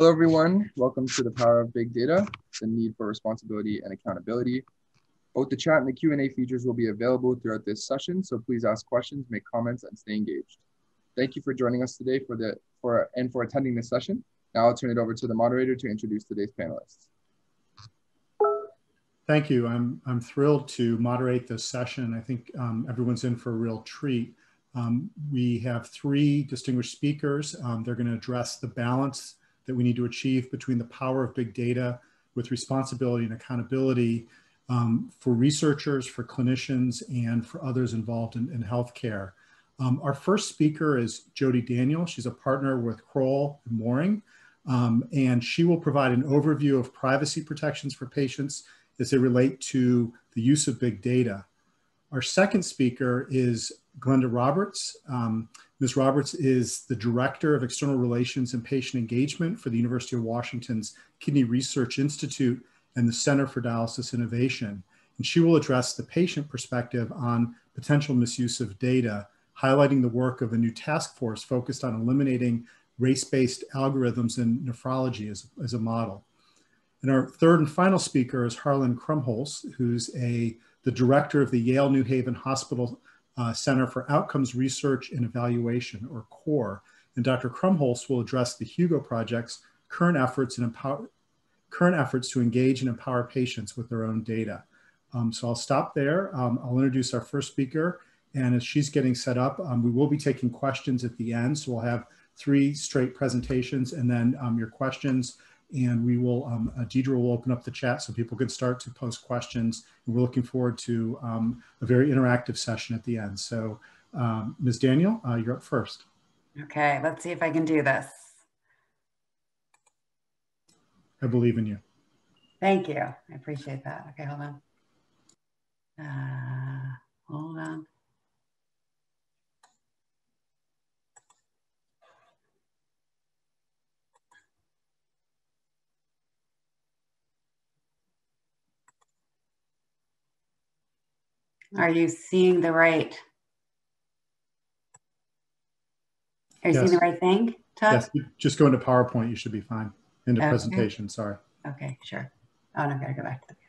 Hello, everyone. Welcome to the Power of Big Data, the need for responsibility and accountability. Both the chat and the Q&A features will be available throughout this session, so please ask questions, make comments, and stay engaged. Thank you for joining us today for the for and for attending this session. Now I'll turn it over to the moderator to introduce today's panelists. Thank you. I'm, I'm thrilled to moderate this session. I think um, everyone's in for a real treat. Um, we have three distinguished speakers. Um, they're going to address the balance that we need to achieve between the power of big data with responsibility and accountability um, for researchers, for clinicians, and for others involved in, in healthcare. Um, our first speaker is Jodi Daniel. She's a partner with Crowell and Moring, um, and she will provide an overview of privacy protections for patients as they relate to the use of big data. Our second speaker is Glenda Roberts. Um, Ms. Roberts is the Director of External Relations and Patient Engagement for the University of Washington's Kidney Research Institute and the Center for Dialysis Innovation. And she will address the patient perspective on potential misuse of data, highlighting the work of a new task force focused on eliminating race-based algorithms in nephrology as, as a model. And our third and final speaker is Harlan Krumholz, who's a, the director of the Yale New Haven Hospital uh, Center for Outcomes Research and Evaluation, or CORE. And Dr. Krumholz will address the HUGO Project's current efforts, and empower, current efforts to engage and empower patients with their own data. Um, so I'll stop there. Um, I'll introduce our first speaker. And as she's getting set up, um, we will be taking questions at the end. So we'll have three straight presentations and then um, your questions and we will, um, uh, Deidre will open up the chat so people can start to post questions. And we're looking forward to um, a very interactive session at the end. So um, Ms. Daniel, uh, you're up first. Okay, let's see if I can do this. I believe in you. Thank you. I appreciate that. Okay, hold on. Uh, hold on. Are you seeing the right? Are you yes. seeing the right thing, Todd? Yes, just go into PowerPoint. You should be fine. Into okay. presentation, sorry. Okay, sure. Oh, no, I gotta go back to the.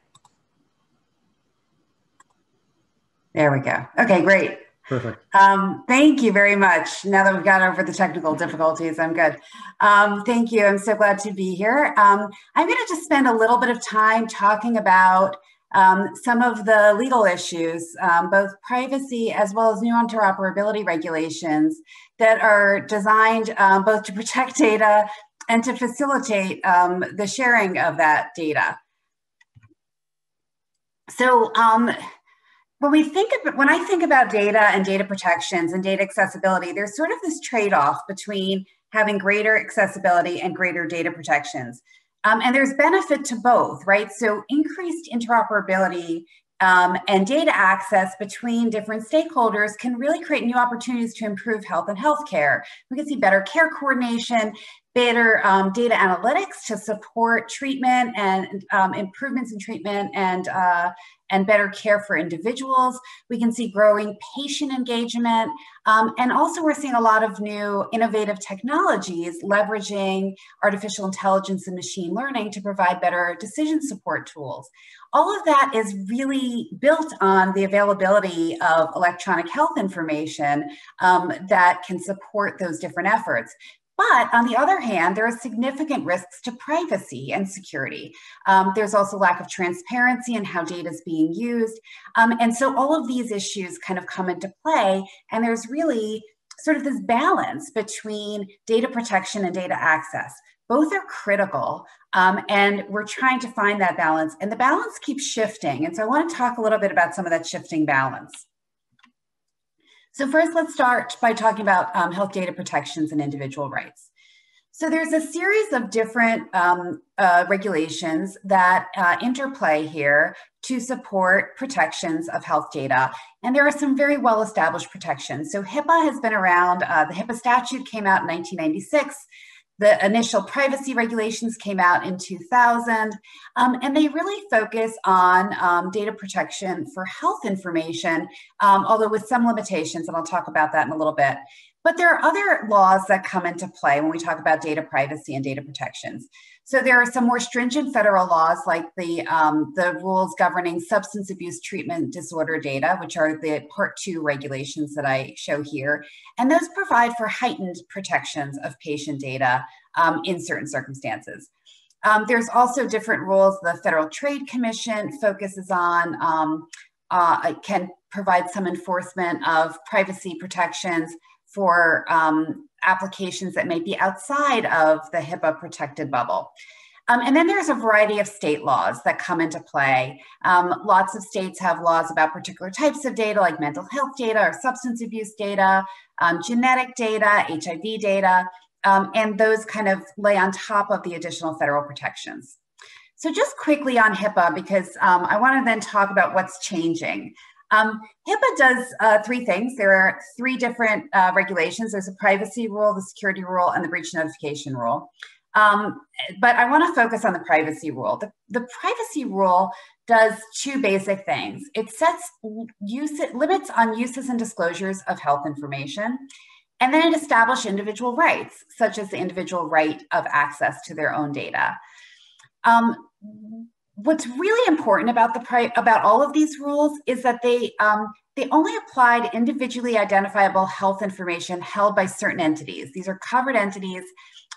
There we go. Okay, great. Perfect. Um, thank you very much. Now that we've got over the technical difficulties, I'm good. Um, thank you. I'm so glad to be here. Um, I'm going to just spend a little bit of time talking about um, some of the legal issues, um, both privacy as well as new interoperability regulations that are designed um, both to protect data and to facilitate um, the sharing of that data. So um, when we think of, when I think about data and data protections and data accessibility, there's sort of this trade-off between having greater accessibility and greater data protections. Um, and there's benefit to both, right? So increased interoperability um, and data access between different stakeholders can really create new opportunities to improve health and healthcare. We can see better care coordination, better um, data analytics to support treatment and um, improvements in treatment and uh, and better care for individuals. We can see growing patient engagement. Um, and also we're seeing a lot of new innovative technologies leveraging artificial intelligence and machine learning to provide better decision support tools. All of that is really built on the availability of electronic health information um, that can support those different efforts. But on the other hand, there are significant risks to privacy and security. Um, there's also lack of transparency in how data is being used. Um, and so all of these issues kind of come into play. And there's really sort of this balance between data protection and data access. Both are critical, um, and we're trying to find that balance. And the balance keeps shifting. And so I want to talk a little bit about some of that shifting balance. So first, let's start by talking about um, health data protections and individual rights. So there's a series of different um, uh, regulations that uh, interplay here to support protections of health data. And there are some very well-established protections. So HIPAA has been around, uh, the HIPAA statute came out in 1996. The initial privacy regulations came out in 2000, um, and they really focus on um, data protection for health information, um, although with some limitations, and I'll talk about that in a little bit. But there are other laws that come into play when we talk about data privacy and data protections. So there are some more stringent federal laws like the, um, the rules governing substance abuse treatment disorder data, which are the part two regulations that I show here. And those provide for heightened protections of patient data um, in certain circumstances. Um, there's also different rules the Federal Trade Commission focuses on, um, uh, can provide some enforcement of privacy protections for um, applications that may be outside of the HIPAA protected bubble. Um, and then there's a variety of state laws that come into play. Um, lots of states have laws about particular types of data, like mental health data or substance abuse data, um, genetic data, HIV data, um, and those kind of lay on top of the additional federal protections. So just quickly on HIPAA, because um, I want to then talk about what's changing. Um, HIPAA does uh, three things. There are three different uh, regulations. There's a privacy rule, the security rule, and the breach notification rule. Um, but I want to focus on the privacy rule. The, the privacy rule does two basic things. It sets use, limits on uses and disclosures of health information, and then it establishes individual rights, such as the individual right of access to their own data. Um, what's really important about the about all of these rules is that they um, they only apply to individually identifiable health information held by certain entities. These are covered entities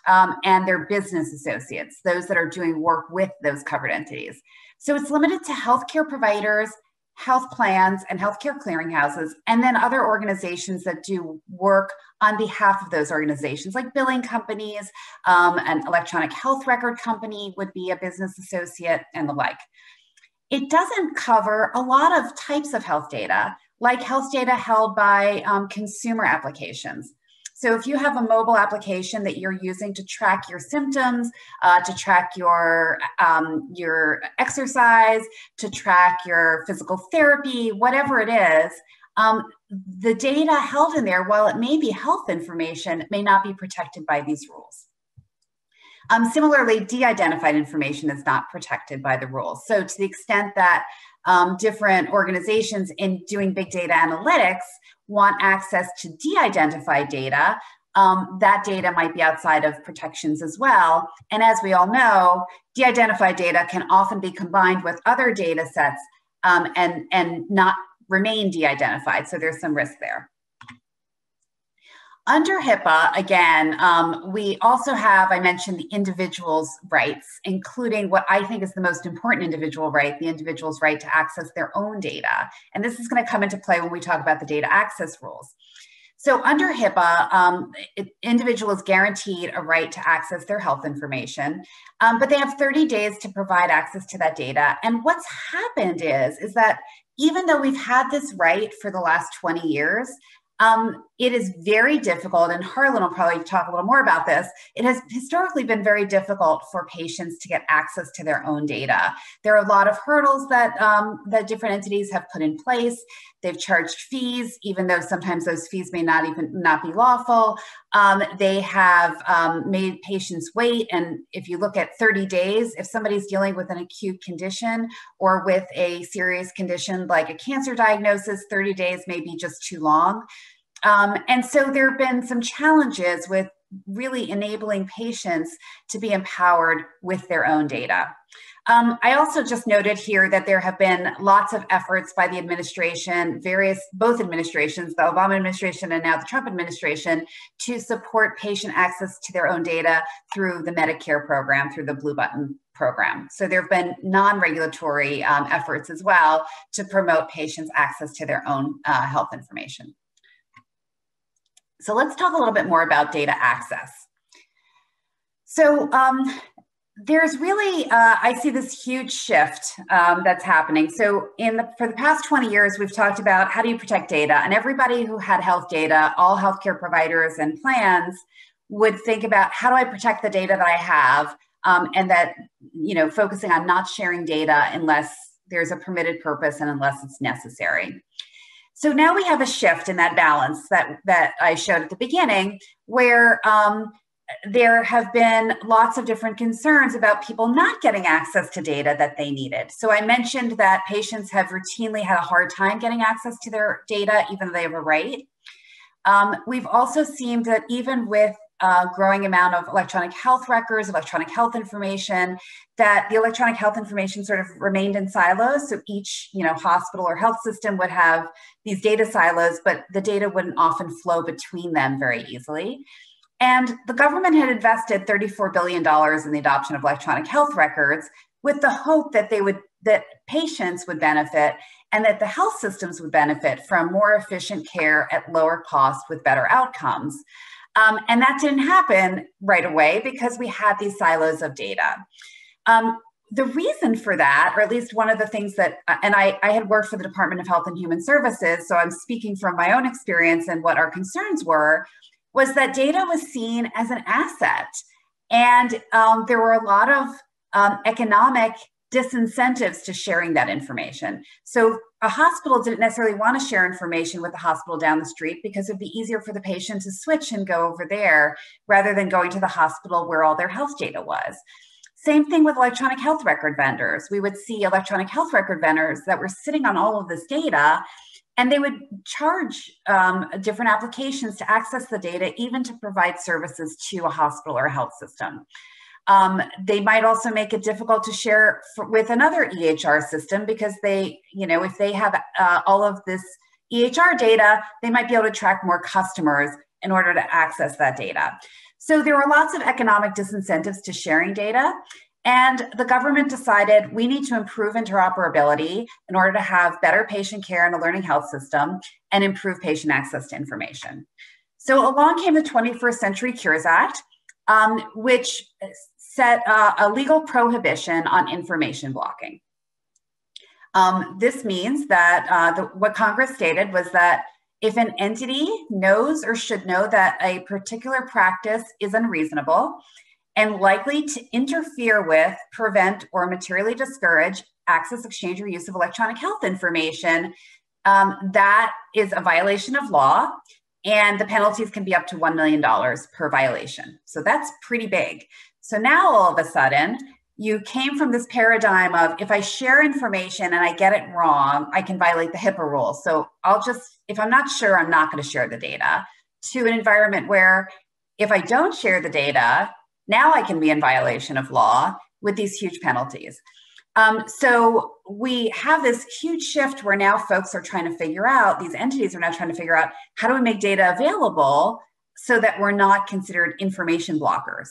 um, and their business associates, those that are doing work with those covered entities. So it's limited to healthcare providers, health plans, and healthcare clearinghouses, and then other organizations that do work on behalf of those organizations, like billing companies, um, an electronic health record company would be a business associate, and the like. It doesn't cover a lot of types of health data, like health data held by um, consumer applications. So if you have a mobile application that you're using to track your symptoms, uh, to track your, um, your exercise, to track your physical therapy, whatever it is, um, the data held in there, while it may be health information, may not be protected by these rules. Um, similarly, de-identified information is not protected by the rules. So to the extent that um, different organizations in doing big data analytics want access to de-identified data, um, that data might be outside of protections as well. And as we all know, de-identified data can often be combined with other data sets um, and, and not remain de-identified. So there's some risk there. Under HIPAA, again, um, we also have, I mentioned the individual's rights, including what I think is the most important individual right, the individual's right to access their own data. And this is going to come into play when we talk about the data access rules. So under HIPAA, um, guaranteed a right to access their health information, um, but they have 30 days to provide access to that data. And what's happened is, is that even though we've had this right for the last 20 years, um, it is very difficult, and Harlan will probably talk a little more about this. It has historically been very difficult for patients to get access to their own data. There are a lot of hurdles that um, that different entities have put in place. They've charged fees, even though sometimes those fees may not even not be lawful. Um, they have um, made patients wait, and if you look at 30 days, if somebody's dealing with an acute condition or with a serious condition like a cancer diagnosis, 30 days may be just too long. Um, and so there have been some challenges with really enabling patients to be empowered with their own data. Um, I also just noted here that there have been lots of efforts by the administration, various, both administrations, the Obama administration and now the Trump administration, to support patient access to their own data through the Medicare program, through the Blue Button program. So there have been non-regulatory um, efforts as well to promote patients' access to their own uh, health information. So let's talk a little bit more about data access. So um, there's really, uh, I see this huge shift um, that's happening. So in the, for the past 20 years, we've talked about how do you protect data and everybody who had health data, all healthcare providers and plans would think about how do I protect the data that I have um, and that, you know, focusing on not sharing data unless there's a permitted purpose and unless it's necessary. So now we have a shift in that balance that, that I showed at the beginning, where um, there have been lots of different concerns about people not getting access to data that they needed. So I mentioned that patients have routinely had a hard time getting access to their data, even though they have a right. Um, we've also seen that even with a growing amount of electronic health records, electronic health information, that the electronic health information sort of remained in silos. So each, you know, hospital or health system would have these data silos, but the data wouldn't often flow between them very easily. And the government had invested $34 billion in the adoption of electronic health records with the hope that they would that patients would benefit and that the health systems would benefit from more efficient care at lower cost with better outcomes. Um, and that didn't happen right away because we had these silos of data. Um, the reason for that, or at least one of the things that, uh, and I, I had worked for the Department of Health and Human Services, so I'm speaking from my own experience and what our concerns were, was that data was seen as an asset. And um, there were a lot of um, economic disincentives to sharing that information. So a hospital didn't necessarily want to share information with the hospital down the street because it'd be easier for the patient to switch and go over there rather than going to the hospital where all their health data was. Same thing with electronic health record vendors. We would see electronic health record vendors that were sitting on all of this data and they would charge um, different applications to access the data, even to provide services to a hospital or a health system. Um, they might also make it difficult to share for, with another EHR system because they, you know, if they have uh, all of this EHR data, they might be able to track more customers in order to access that data. So there were lots of economic disincentives to sharing data. And the government decided we need to improve interoperability in order to have better patient care in a learning health system and improve patient access to information. So along came the 21st Century Cures Act, um, which set uh, a legal prohibition on information blocking. Um, this means that uh, the, what Congress stated was that if an entity knows or should know that a particular practice is unreasonable and likely to interfere with, prevent, or materially discourage access, exchange, or use of electronic health information, um, that is a violation of law and the penalties can be up to $1 million per violation. So that's pretty big. So now all of a sudden, you came from this paradigm of if I share information and I get it wrong, I can violate the HIPAA rules. So I'll just, if I'm not sure, I'm not going to share the data, to an environment where if I don't share the data, now I can be in violation of law with these huge penalties. Um, so we have this huge shift where now folks are trying to figure out, these entities are now trying to figure out how do we make data available so that we're not considered information blockers.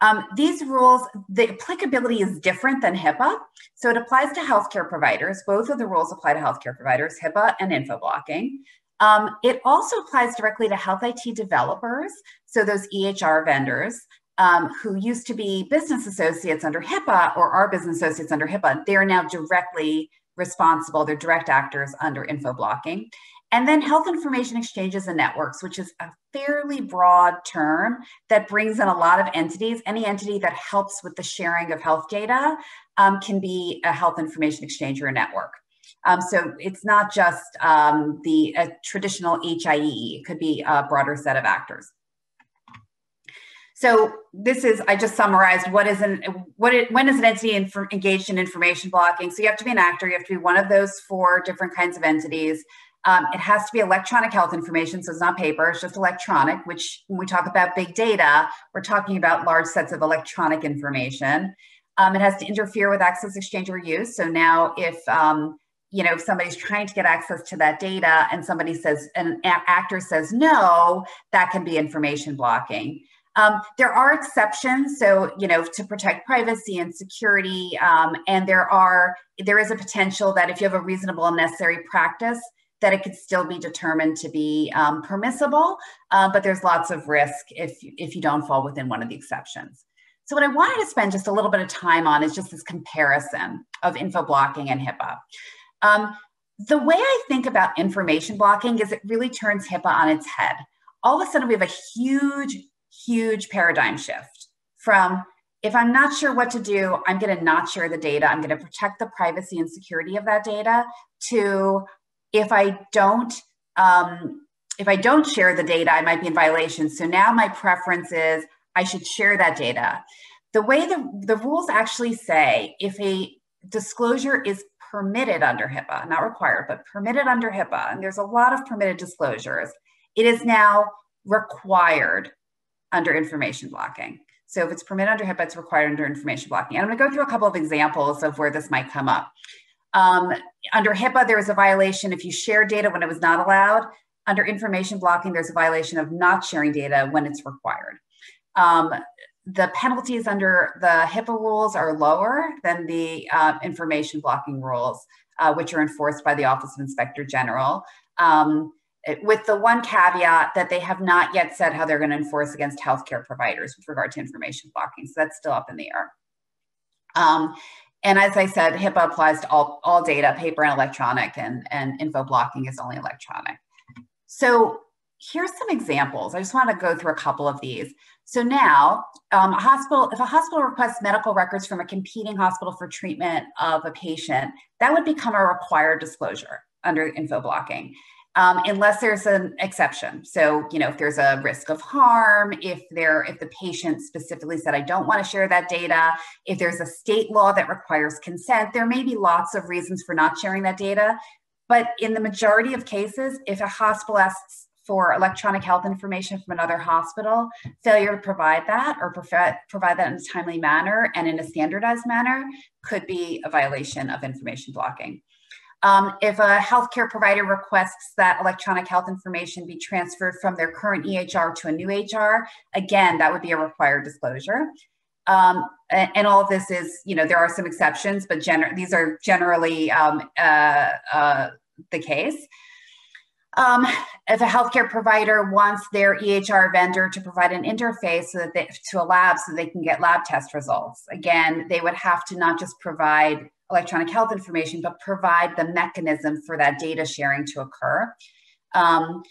Um, these rules, the applicability is different than HIPAA. So it applies to healthcare providers. Both of the rules apply to healthcare providers, HIPAA and info blocking. Um, it also applies directly to health IT developers, so those EHR vendors um, who used to be business associates under HIPAA or are business associates under HIPAA. They are now directly responsible, they're direct actors under info blocking. And then health information exchanges and networks, which is a fairly broad term that brings in a lot of entities. Any entity that helps with the sharing of health data um, can be a health information exchange or a network. Um, so it's not just um, the traditional HIE, it could be a broader set of actors. So this is, I just summarized what is an, what it, when is an entity in, engaged in information blocking? So you have to be an actor, you have to be one of those four different kinds of entities. Um, it has to be electronic health information, so it's not paper, it's just electronic, which when we talk about big data, we're talking about large sets of electronic information. Um, it has to interfere with access, exchange, or use. So now if, um, you know, if somebody's trying to get access to that data and somebody says, an actor says no, that can be information blocking. Um, there are exceptions, so you know, to protect privacy and security, um, and there are there is a potential that if you have a reasonable and necessary practice, that it could still be determined to be um, permissible, uh, but there's lots of risk if, if you don't fall within one of the exceptions. So what I wanted to spend just a little bit of time on is just this comparison of info blocking and HIPAA. Um, the way I think about information blocking is it really turns HIPAA on its head. All of a sudden we have a huge, huge paradigm shift from if I'm not sure what to do, I'm going to not share the data. I'm going to protect the privacy and security of that data to if I don't, um, if I don't share the data, I might be in violation. So now my preference is I should share that data. The way the, the rules actually say if a disclosure is permitted under HIPAA, not required, but permitted under HIPAA, and there's a lot of permitted disclosures, It is now required under information blocking. So if it's permitted under HIPAA, it's required under information blocking. And I'm gonna go through a couple of examples of where this might come up. Um, under HIPAA, there was a violation if you share data when it was not allowed. Under information blocking, there's a violation of not sharing data when it's required. Um, the penalties under the HIPAA rules are lower than the uh, information blocking rules, uh, which are enforced by the Office of Inspector General. Um, with the one caveat that they have not yet said how they're going to enforce against healthcare providers with regard to information blocking. So that's still up in the air. Um, and as I said, HIPAA applies to all, all data, paper and electronic, and, and info blocking is only electronic. So here's some examples. I just want to go through a couple of these. So now, um, a hospital, if a hospital requests medical records from a competing hospital for treatment of a patient, that would become a required disclosure under info blocking. Um, unless there's an exception. So, you know, if there's a risk of harm, if there, if the patient specifically said, I don't want to share that data, if there's a state law that requires consent, there may be lots of reasons for not sharing that data. But in the majority of cases, if a hospital asks for electronic health information from another hospital, failure to provide that or provide, provide that in a timely manner and in a standardized manner could be a violation of information blocking. Um, if a healthcare provider requests that electronic health information be transferred from their current EHR to a new HR, again, that would be a required disclosure. Um, and, and, all of this is, you know, there are some exceptions, but gener- these are generally um, uh, uh, the case. Um, if a healthcare provider wants their EHR vendor to provide an interface so that they, to a lab so they can get lab test results, again, they would have to not just provide electronic health information, but provide the mechanism for that data sharing to occur. Um,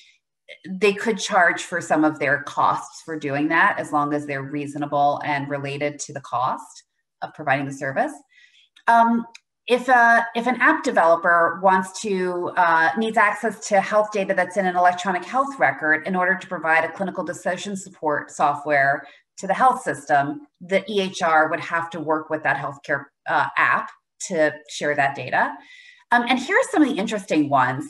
they could charge for some of their costs for doing that as long as they're reasonable and related to the cost of providing the service. Um, if a if an app developer wants to uh, needs access to health data that's in an electronic health record in order to provide a clinical decision support software to the health system, the EHR would have to work with that healthcare uh, app to share that data. Um, and here are some of the interesting ones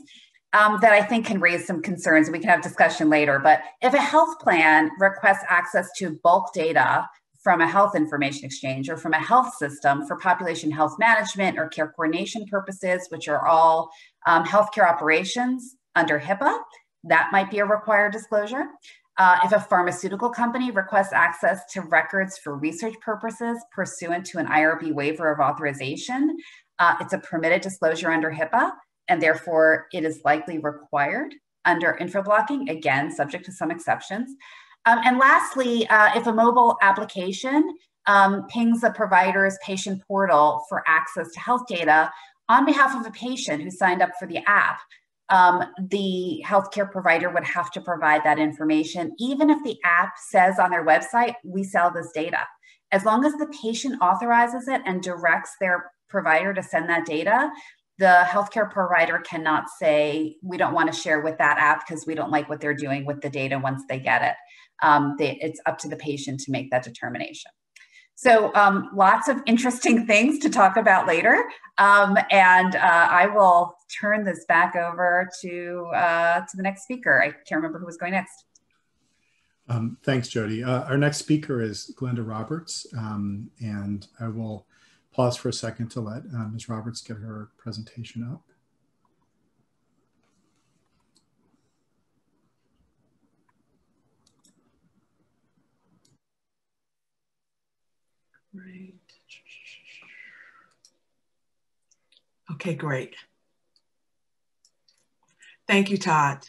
um, that I think can raise some concerns. We can have discussion later. But if a health plan requests access to bulk data from a health information exchange or from a health system for population health management or care coordination purposes, which are all um, healthcare operations under HIPAA. That might be a required disclosure. Uh, if a pharmaceutical company requests access to records for research purposes pursuant to an IRB waiver of authorization, uh, it's a permitted disclosure under HIPAA, and therefore it is likely required under info blocking, again, subject to some exceptions. Um, and lastly, uh, if a mobile application um, pings a provider's patient portal for access to health data on behalf of a patient who signed up for the app, um, the healthcare provider would have to provide that information, even if the app says on their website, we sell this data. As long as the patient authorizes it and directs their provider to send that data, the healthcare provider cannot say, we don't want to share with that app because we don't like what they're doing with the data once they get it um, they, it's up to the patient to make that determination. So um, lots of interesting things to talk about later. Um, and uh, I will turn this back over to, uh, to the next speaker. I can't remember who was going next. Um, thanks, Jodi. Uh, our next speaker is Glenda Roberts, um, and I will pause for a second to let uh, Ms. Roberts get her presentation up. Right. Okay, great. Thank you, Todd.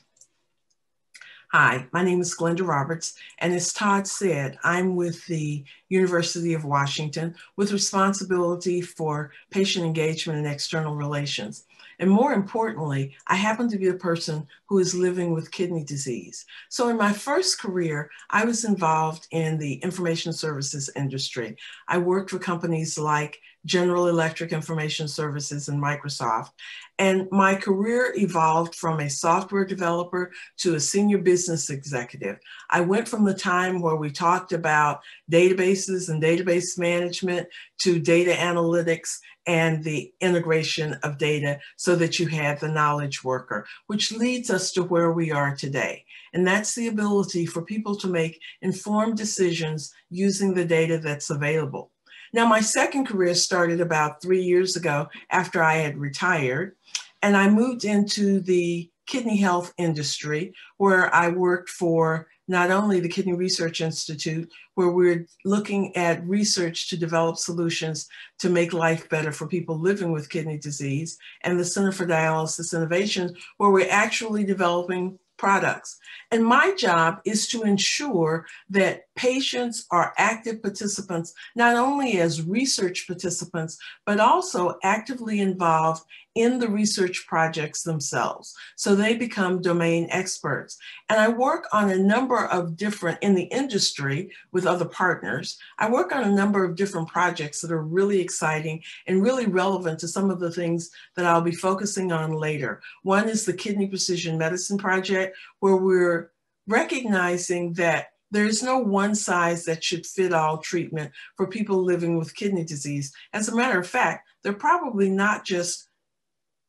Hi, my name is Glenda Roberts, and as Todd said, I'm with the University of Washington with responsibility for patient engagement and external relations. And more importantly, I happen to be a person who is living with kidney disease. So in my first career, I was involved in the information services industry. I worked for companies like General Electric Information Services and Microsoft. And my career evolved from a software developer to a senior business executive. I went from the time where we talked about databases and database management to data analytics and the integration of data so that you have the knowledge worker, which leads us to where we are today. and that's the ability for people to make informed decisions using the data that's available. Now, my second career started about three years ago after I had retired, and I moved into the kidney health industry where I worked for not only the Kidney Research Institute, where we're looking at research to develop solutions to make life better for people living with kidney disease, and the Center for Dialysis Innovation, where we're actually developing products. And my job is to ensure that patients are active participants, not only as research participants, but also actively involved in the research projects themselves. So they become domain experts. And I work on a number of different, in the industry with other partners, I work on a number of different projects that are really exciting and really relevant to some of the things that I'll be focusing on later. One is the Kidney Precision Medicine Project, where we're recognizing that there's no one size that should fit all treatment for people living with kidney disease. As a matter of fact, they're probably not just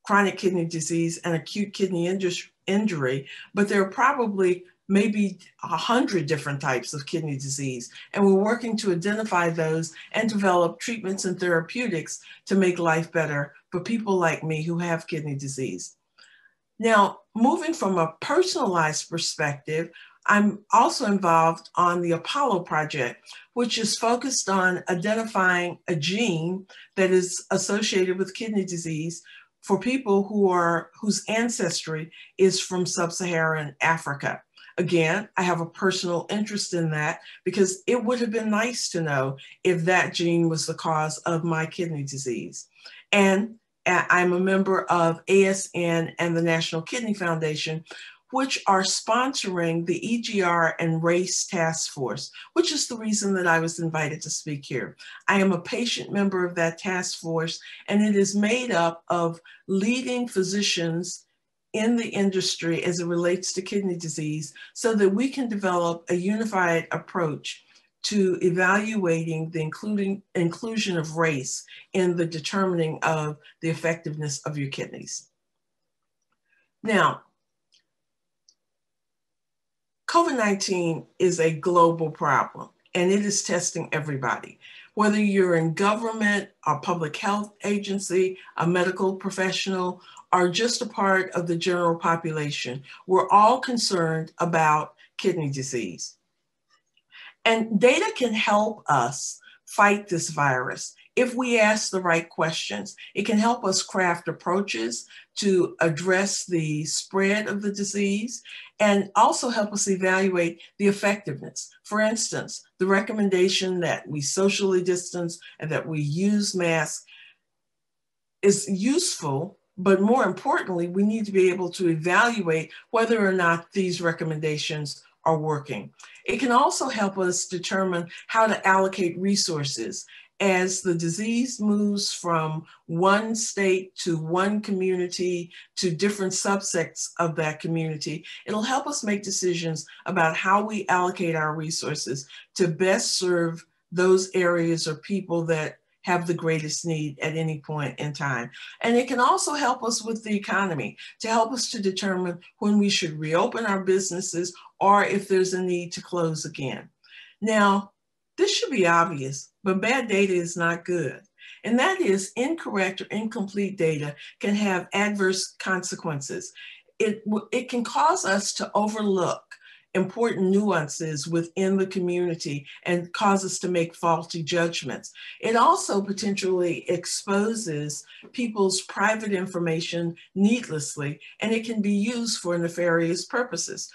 chronic kidney disease and acute kidney injury, but there are probably maybe a hundred different types of kidney disease. And we're working to identify those and develop treatments and therapeutics to make life better for people like me who have kidney disease. Now, moving from a personalized perspective, I'm also involved on the Apollo project, which is focused on identifying a gene that is associated with kidney disease for people who are whose ancestry is from sub-Saharan Africa. Again, I have a personal interest in that because it would have been nice to know if that gene was the cause of my kidney disease. And uh, I'm a member of ASN and the National Kidney Foundation, which are sponsoring the EGR and Race Task Force, which is the reason that I was invited to speak here. I am a patient member of that task force, and it is made up of leading physicians in the industry as it relates to kidney disease so that we can develop a unified approach to evaluating the including, inclusion of race in the determining of the effectiveness of your kidneys. Now, COVID-19 is a global problem and it is testing everybody. Whether you're in government, a public health agency, a medical professional, or just a part of the general population, we're all concerned about kidney disease. And data can help us fight this virus if we ask the right questions. It can help us craft approaches to address the spread of the disease and also help us evaluate the effectiveness. For instance, the recommendation that we socially distance and that we use masks is useful but more importantly, we need to be able to evaluate whether or not these recommendations are working. It can also help us determine how to allocate resources as the disease moves from one state to one community to different subsets of that community, it'll help us make decisions about how we allocate our resources to best serve those areas or people that have the greatest need at any point in time. And it can also help us with the economy to help us to determine when we should reopen our businesses or if there's a need to close again. Now, this should be obvious, but bad data is not good. And that is incorrect or incomplete data can have adverse consequences. It, it can cause us to overlook important nuances within the community and cause us to make faulty judgments. It also potentially exposes people's private information needlessly, and it can be used for nefarious purposes.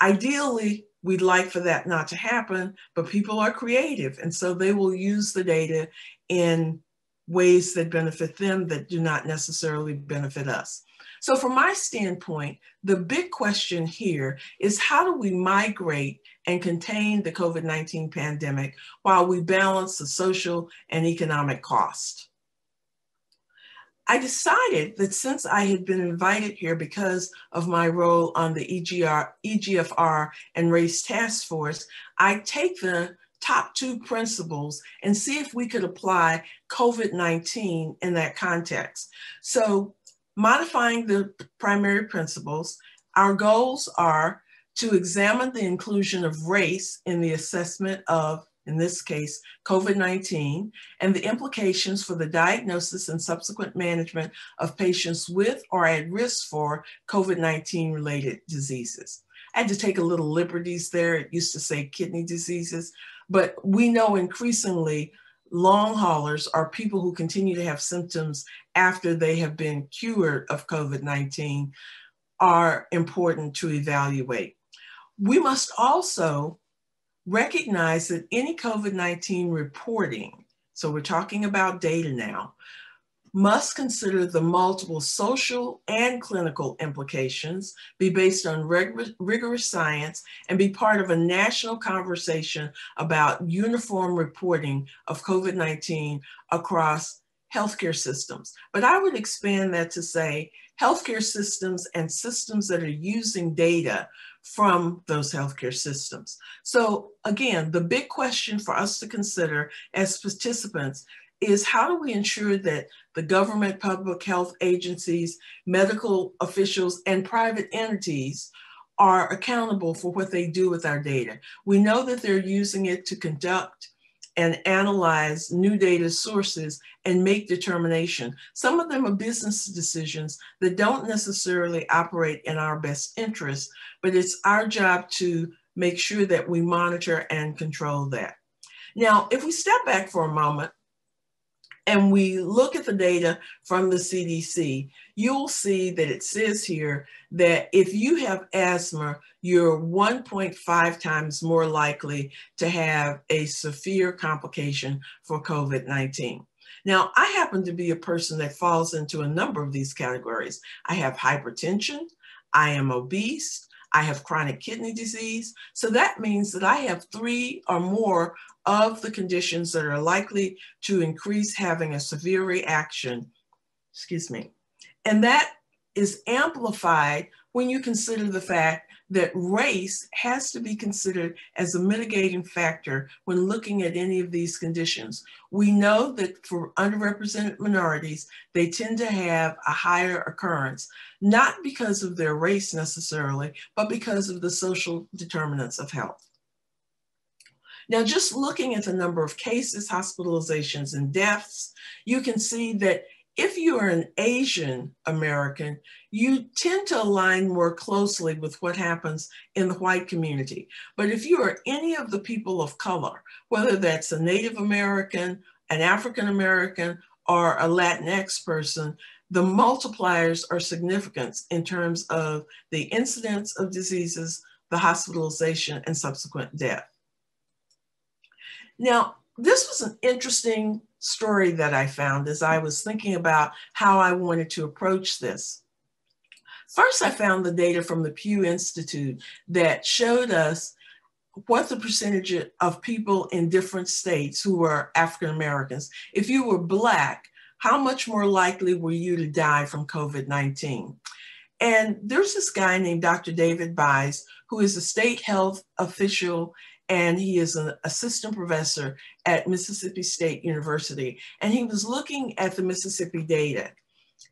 Ideally, we'd like for that not to happen, but people are creative, and so they will use the data in ways that benefit them that do not necessarily benefit us. So from my standpoint, the big question here is how do we migrate and contain the COVID-19 pandemic while we balance the social and economic cost? I decided that since I had been invited here because of my role on the EGR, EGFR and Race Task Force, I take the top two principles and see if we could apply COVID-19 in that context. So modifying the primary principles, our goals are to examine the inclusion of race in the assessment of, in this case, COVID-19, and the implications for the diagnosis and subsequent management of patients with or at risk for COVID-19 related diseases. I had to take a little liberties there. It used to say kidney diseases, but we know increasingly long haulers are people who continue to have symptoms after they have been cured of COVID 19 are important to evaluate. We must also recognize that any COVID 19 reporting, so we're talking about data now, must consider the multiple social and clinical implications, be based on rigorous science, and be part of a national conversation about uniform reporting of COVID 19 across healthcare systems. But I would expand that to say healthcare systems and systems that are using data from those healthcare systems. So again, the big question for us to consider as participants is how do we ensure that the government, public health agencies, medical officials, and private entities are accountable for what they do with our data. We know that they're using it to conduct and analyze new data sources and make determination. Some of them are business decisions that don't necessarily operate in our best interest, but it's our job to make sure that we monitor and control that. Now, if we step back for a moment and we look at the data from the CDC, you'll see that it says here that if you have asthma, you're 1.5 times more likely to have a severe complication for COVID 19. Now, I happen to be a person that falls into a number of these categories. I have hypertension, I am obese, I have chronic kidney disease. So that means that I have three or more of the conditions that are likely to increase having a severe reaction, excuse me. And that is amplified when you consider the fact that race has to be considered as a mitigating factor when looking at any of these conditions. We know that for underrepresented minorities, they tend to have a higher occurrence, not because of their race necessarily, but because of the social determinants of health. Now, just looking at the number of cases, hospitalizations, and deaths, you can see that if you are an Asian American, you tend to align more closely with what happens in the white community. But if you are any of the people of color, whether that's a Native American, an African American, or a Latinx person, the multipliers are significant in terms of the incidence of diseases, the hospitalization, and subsequent death. Now, this was an interesting story that I found as I was thinking about how I wanted to approach this. First, I found the data from the Pew Institute that showed us what the percentage of people in different states who were African Americans. If you were Black, how much more likely were you to die from COVID 19? And there's this guy named Dr. David Buys, who is a state health official and he is an assistant professor at Mississippi State University. And he was looking at the Mississippi data.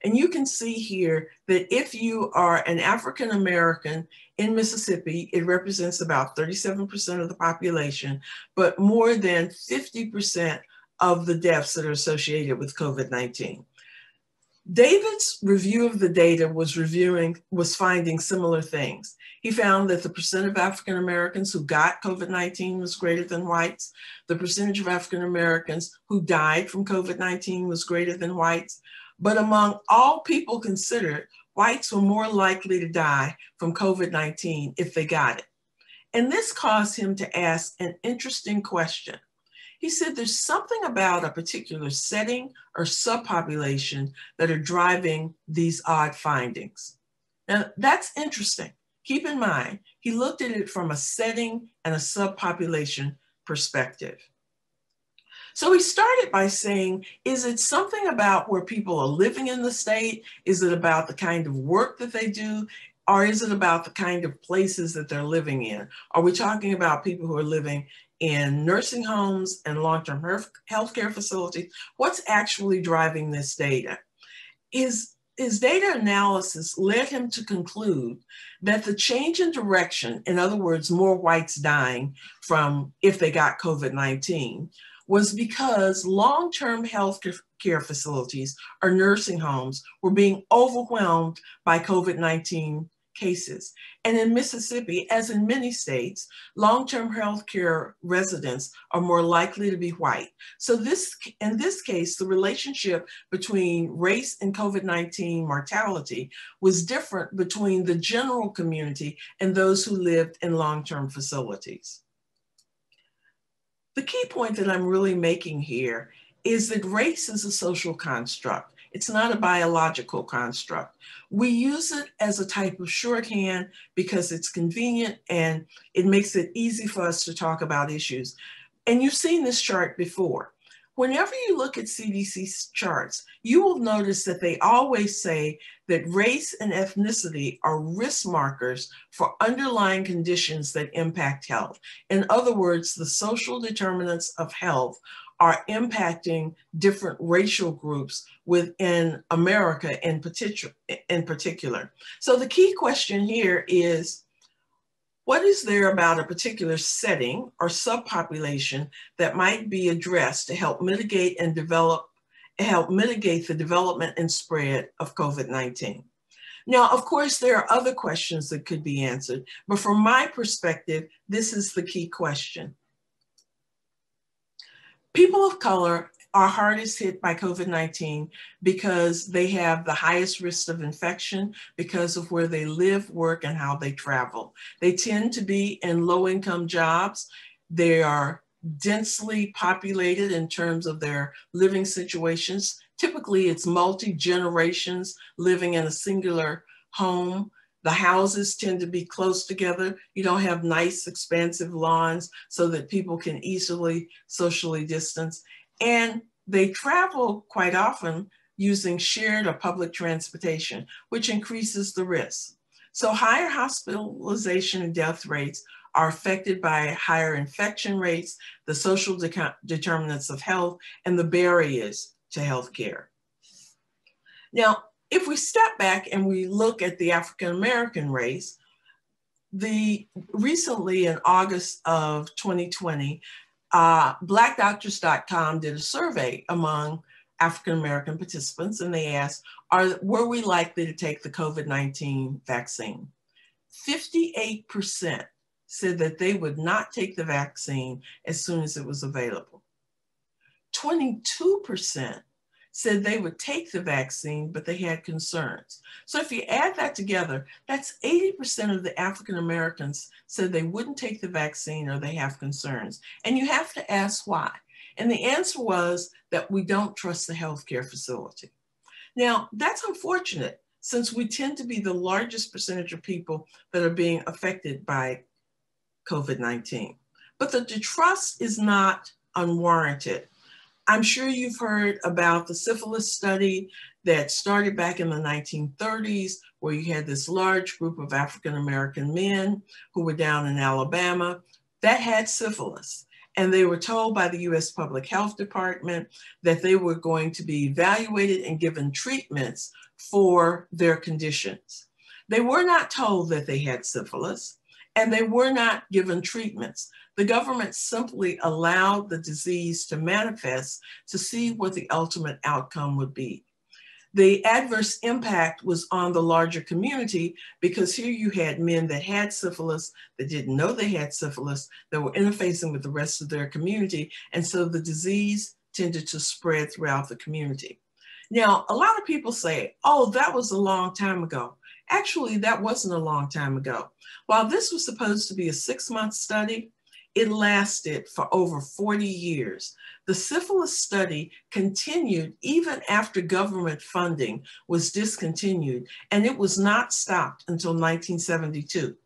And you can see here that if you are an African American in Mississippi, it represents about 37% of the population, but more than 50% of the deaths that are associated with COVID 19. David's review of the data was reviewing, was finding similar things. He found that the percent of African Americans who got COVID 19 was greater than whites. The percentage of African Americans who died from COVID 19 was greater than whites. But among all people considered, whites were more likely to die from COVID 19 if they got it. And this caused him to ask an interesting question he said there's something about a particular setting or subpopulation that are driving these odd findings. Now, that's interesting. Keep in mind, he looked at it from a setting and a subpopulation perspective. So he started by saying, is it something about where people are living in the state? Is it about the kind of work that they do? Or is it about the kind of places that they're living in? Are we talking about people who are living in nursing homes and long-term health care facilities, what's actually driving this data? His his data analysis led him to conclude that the change in direction, in other words, more whites dying from if they got COVID 19, was because long term health care facilities or nursing homes were being overwhelmed by COVID 19 cases. And in Mississippi, as in many states, long-term health care residents are more likely to be white. So this, in this case, the relationship between race and COVID-19 mortality was different between the general community and those who lived in long-term facilities. The key point that I'm really making here is that race is a social construct. It's not a biological construct. We use it as a type of shorthand because it's convenient and it makes it easy for us to talk about issues. And you've seen this chart before. Whenever you look at CDC charts, you will notice that they always say that race and ethnicity are risk markers for underlying conditions that impact health. In other words, the social determinants of health are impacting different racial groups within America in particular. In particular. So the key question here is, what is there about a particular setting or subpopulation that might be addressed to help mitigate and develop, help mitigate the development and spread of COVID-19? Now, of course, there are other questions that could be answered, but from my perspective, this is the key question. People of color are hardest hit by COVID 19 because they have the highest risk of infection because of where they live, work, and how they travel. They tend to be in low income jobs. They are densely populated in terms of their living situations. Typically, it's multi generations living in a singular home. The houses tend to be close together. You don't have nice, expansive lawns so that people can easily socially distance. And they travel quite often using shared or public transportation, which increases the risk. So higher hospitalization and death rates are affected by higher infection rates, the social de determinants of health, and the barriers to healthcare. Now, if we step back and we look at the African American race, the recently in August of 2020, uh, blackdoctors.com did a survey among African American participants and they asked, are, were we likely to take the COVID-19 vaccine? 58% said that they would not take the vaccine as soon as it was available. 22% said they would take the vaccine, but they had concerns. So if you add that together, that's 80% of the African Americans said they wouldn't take the vaccine or they have concerns. And you have to ask why. And the answer was that we don't trust the healthcare facility. Now, that's unfortunate since we tend to be the largest percentage of people that are being affected by COVID 19. But the distrust is not unwarranted. I'm sure you've heard about the syphilis study that started back in the 1930s, where you had this large group of African American men who were down in Alabama that had syphilis. And they were told by the US Public Health Department that they were going to be evaluated and given treatments for their conditions. They were not told that they had syphilis and they were not given treatments. The government simply allowed the disease to manifest to see what the ultimate outcome would be. The adverse impact was on the larger community because here you had men that had syphilis, that didn't know they had syphilis, that were interfacing with the rest of their community. And so the disease tended to spread throughout the community. Now, a lot of people say, oh, that was a long time ago. Actually, that wasn't a long time ago. While this was supposed to be a six month study, it lasted for over 40 years. The syphilis study continued even after government funding was discontinued, and it was not stopped until 1972.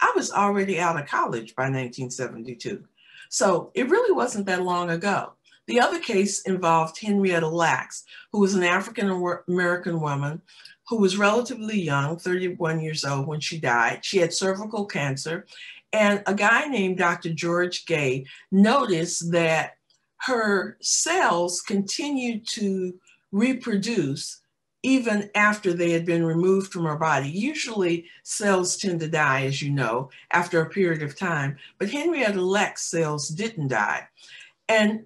I was already out of college by 1972. So it really wasn't that long ago. The other case involved Henrietta Lacks, who was an African American woman who was relatively young, 31 years old when she died. She had cervical cancer and a guy named Dr. George Gey noticed that her cells continued to reproduce even after they had been removed from her body. Usually cells tend to die, as you know, after a period of time, but Henrietta Lacks cells didn't die. And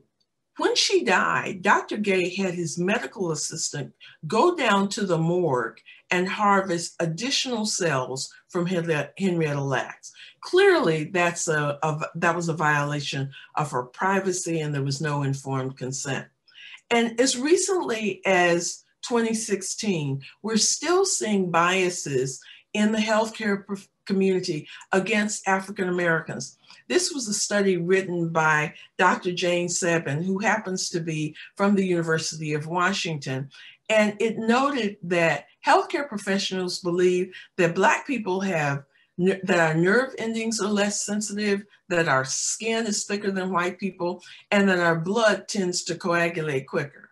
when she died, Dr. Gey had his medical assistant go down to the morgue and harvest additional cells from Henrietta Lacks. Clearly, that's a, a, that was a violation of her privacy and there was no informed consent. And as recently as 2016, we're still seeing biases in the healthcare community against African Americans. This was a study written by Dr. Jane Sabin, who happens to be from the University of Washington. And it noted that healthcare professionals believe that Black people have that our nerve endings are less sensitive, that our skin is thicker than white people, and that our blood tends to coagulate quicker.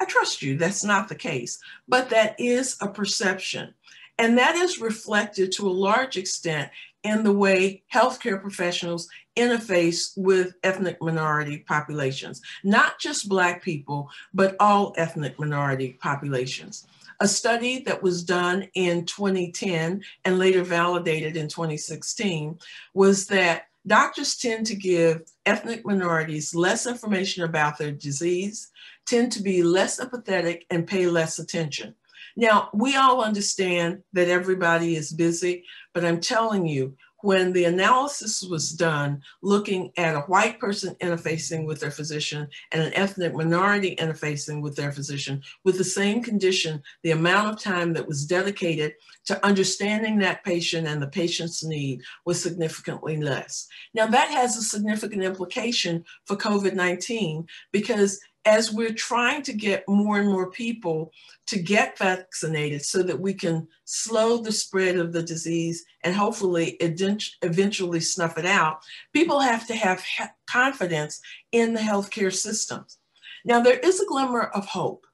I trust you, that's not the case, but that is a perception. And that is reflected to a large extent in the way healthcare professionals interface with ethnic minority populations, not just Black people, but all ethnic minority populations. A study that was done in 2010 and later validated in 2016 was that doctors tend to give ethnic minorities less information about their disease, tend to be less empathetic, and pay less attention. Now, we all understand that everybody is busy, but I'm telling you, when the analysis was done looking at a white person interfacing with their physician and an ethnic minority interfacing with their physician with the same condition, the amount of time that was dedicated to understanding that patient and the patient's need was significantly less. Now that has a significant implication for COVID-19 because as we're trying to get more and more people to get vaccinated so that we can slow the spread of the disease and hopefully eventually snuff it out, people have to have confidence in the healthcare systems. Now, there is a glimmer of hope.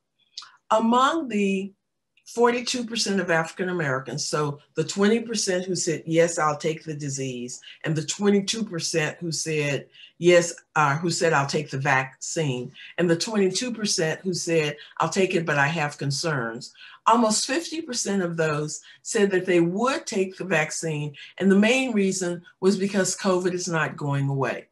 Among the 42% of African Americans, so the 20% who said, yes, I'll take the disease, and the 22% who said, yes, uh, who said, I'll take the vaccine, and the 22% who said, I'll take it, but I have concerns. Almost 50% of those said that they would take the vaccine, and the main reason was because COVID is not going away.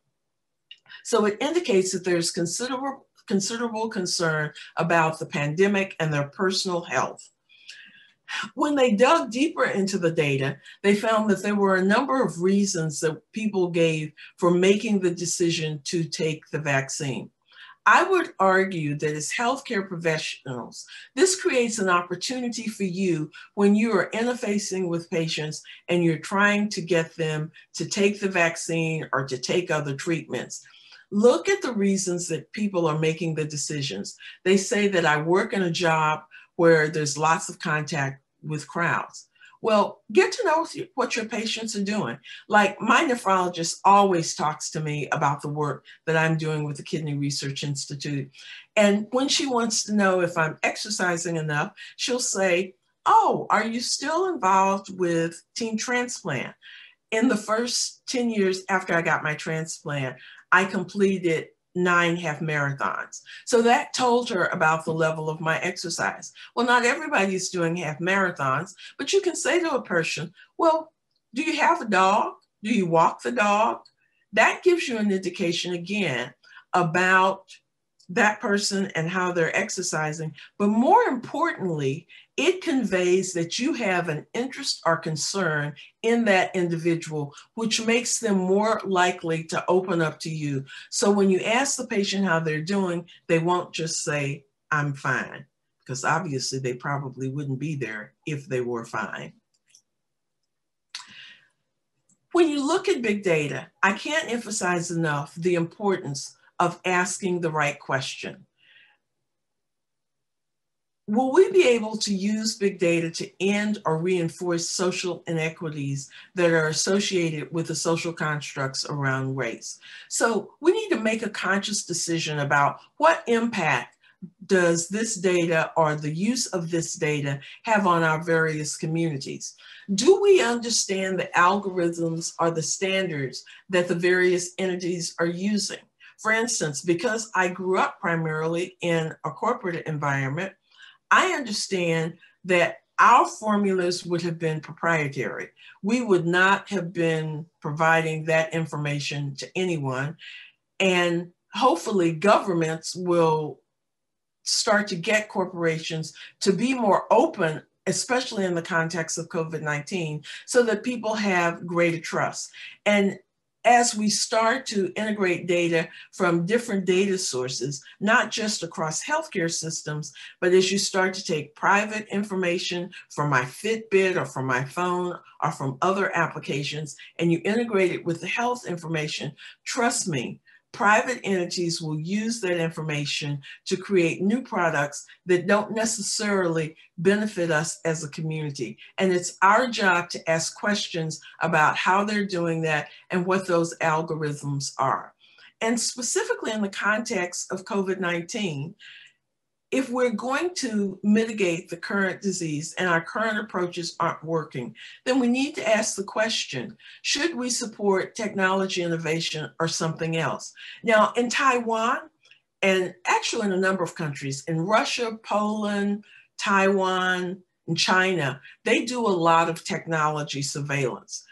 So it indicates that there's considerable considerable concern about the pandemic and their personal health. When they dug deeper into the data, they found that there were a number of reasons that people gave for making the decision to take the vaccine. I would argue that as healthcare professionals, this creates an opportunity for you when you are interfacing with patients and you're trying to get them to take the vaccine or to take other treatments. Look at the reasons that people are making the decisions. They say that I work in a job where there's lots of contact with crowds. Well, get to know what your patients are doing. Like my nephrologist always talks to me about the work that I'm doing with the Kidney Research Institute. And when she wants to know if I'm exercising enough, she'll say, Oh, are you still involved with Team Transplant? In the first 10 years after I got my transplant, I completed nine half marathons. So that told her about the level of my exercise. Well, not everybody's doing half marathons, but you can say to a person, well, do you have a dog? Do you walk the dog? That gives you an indication again about that person and how they're exercising. But more importantly, it conveys that you have an interest or concern in that individual, which makes them more likely to open up to you. So when you ask the patient how they're doing, they won't just say, I'm fine, because obviously they probably wouldn't be there if they were fine. When you look at big data, I can't emphasize enough the importance of asking the right question will we be able to use big data to end or reinforce social inequities that are associated with the social constructs around race? So we need to make a conscious decision about what impact does this data or the use of this data have on our various communities? Do we understand the algorithms or the standards that the various entities are using? For instance, because I grew up primarily in a corporate environment, I understand that our formulas would have been proprietary. We would not have been providing that information to anyone. And hopefully, governments will start to get corporations to be more open especially in the context of COVID 19, so that people have greater trust. And as we start to integrate data from different data sources, not just across healthcare systems, but as you start to take private information from my Fitbit or from my phone or from other applications, and you integrate it with the health information, trust me, private entities will use that information to create new products that don't necessarily benefit us as a community. And it's our job to ask questions about how they're doing that and what those algorithms are. And specifically in the context of COVID 19, if we're going to mitigate the current disease and our current approaches aren't working, then we need to ask the question, should we support technology innovation or something else? Now, in Taiwan, and actually in a number of countries, in Russia, Poland, Taiwan, and China, they do a lot of technology surveillance.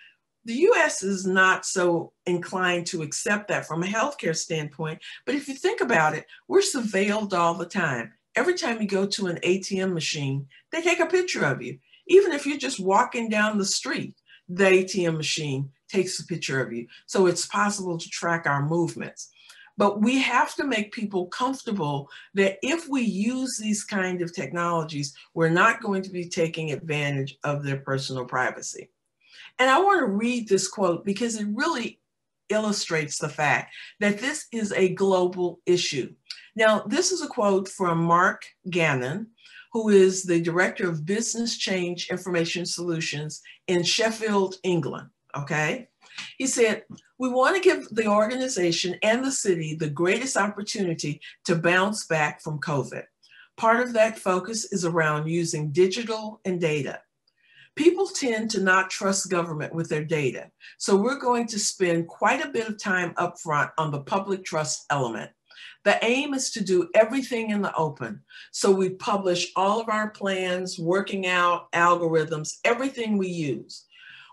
The US is not so inclined to accept that from a healthcare standpoint, but if you think about it, we're surveilled all the time every time you go to an ATM machine, they take a picture of you. Even if you're just walking down the street, the ATM machine takes a picture of you. So it's possible to track our movements. But we have to make people comfortable that if we use these kind of technologies, we're not going to be taking advantage of their personal privacy. And I want to read this quote because it really illustrates the fact that this is a global issue. Now, this is a quote from Mark Gannon, who is the Director of Business Change Information Solutions in Sheffield, England. Okay. He said, We want to give the organization and the city the greatest opportunity to bounce back from COVID. Part of that focus is around using digital and data. People tend to not trust government with their data. So we're going to spend quite a bit of time upfront on the public trust element. The aim is to do everything in the open. So we publish all of our plans, working out algorithms, everything we use.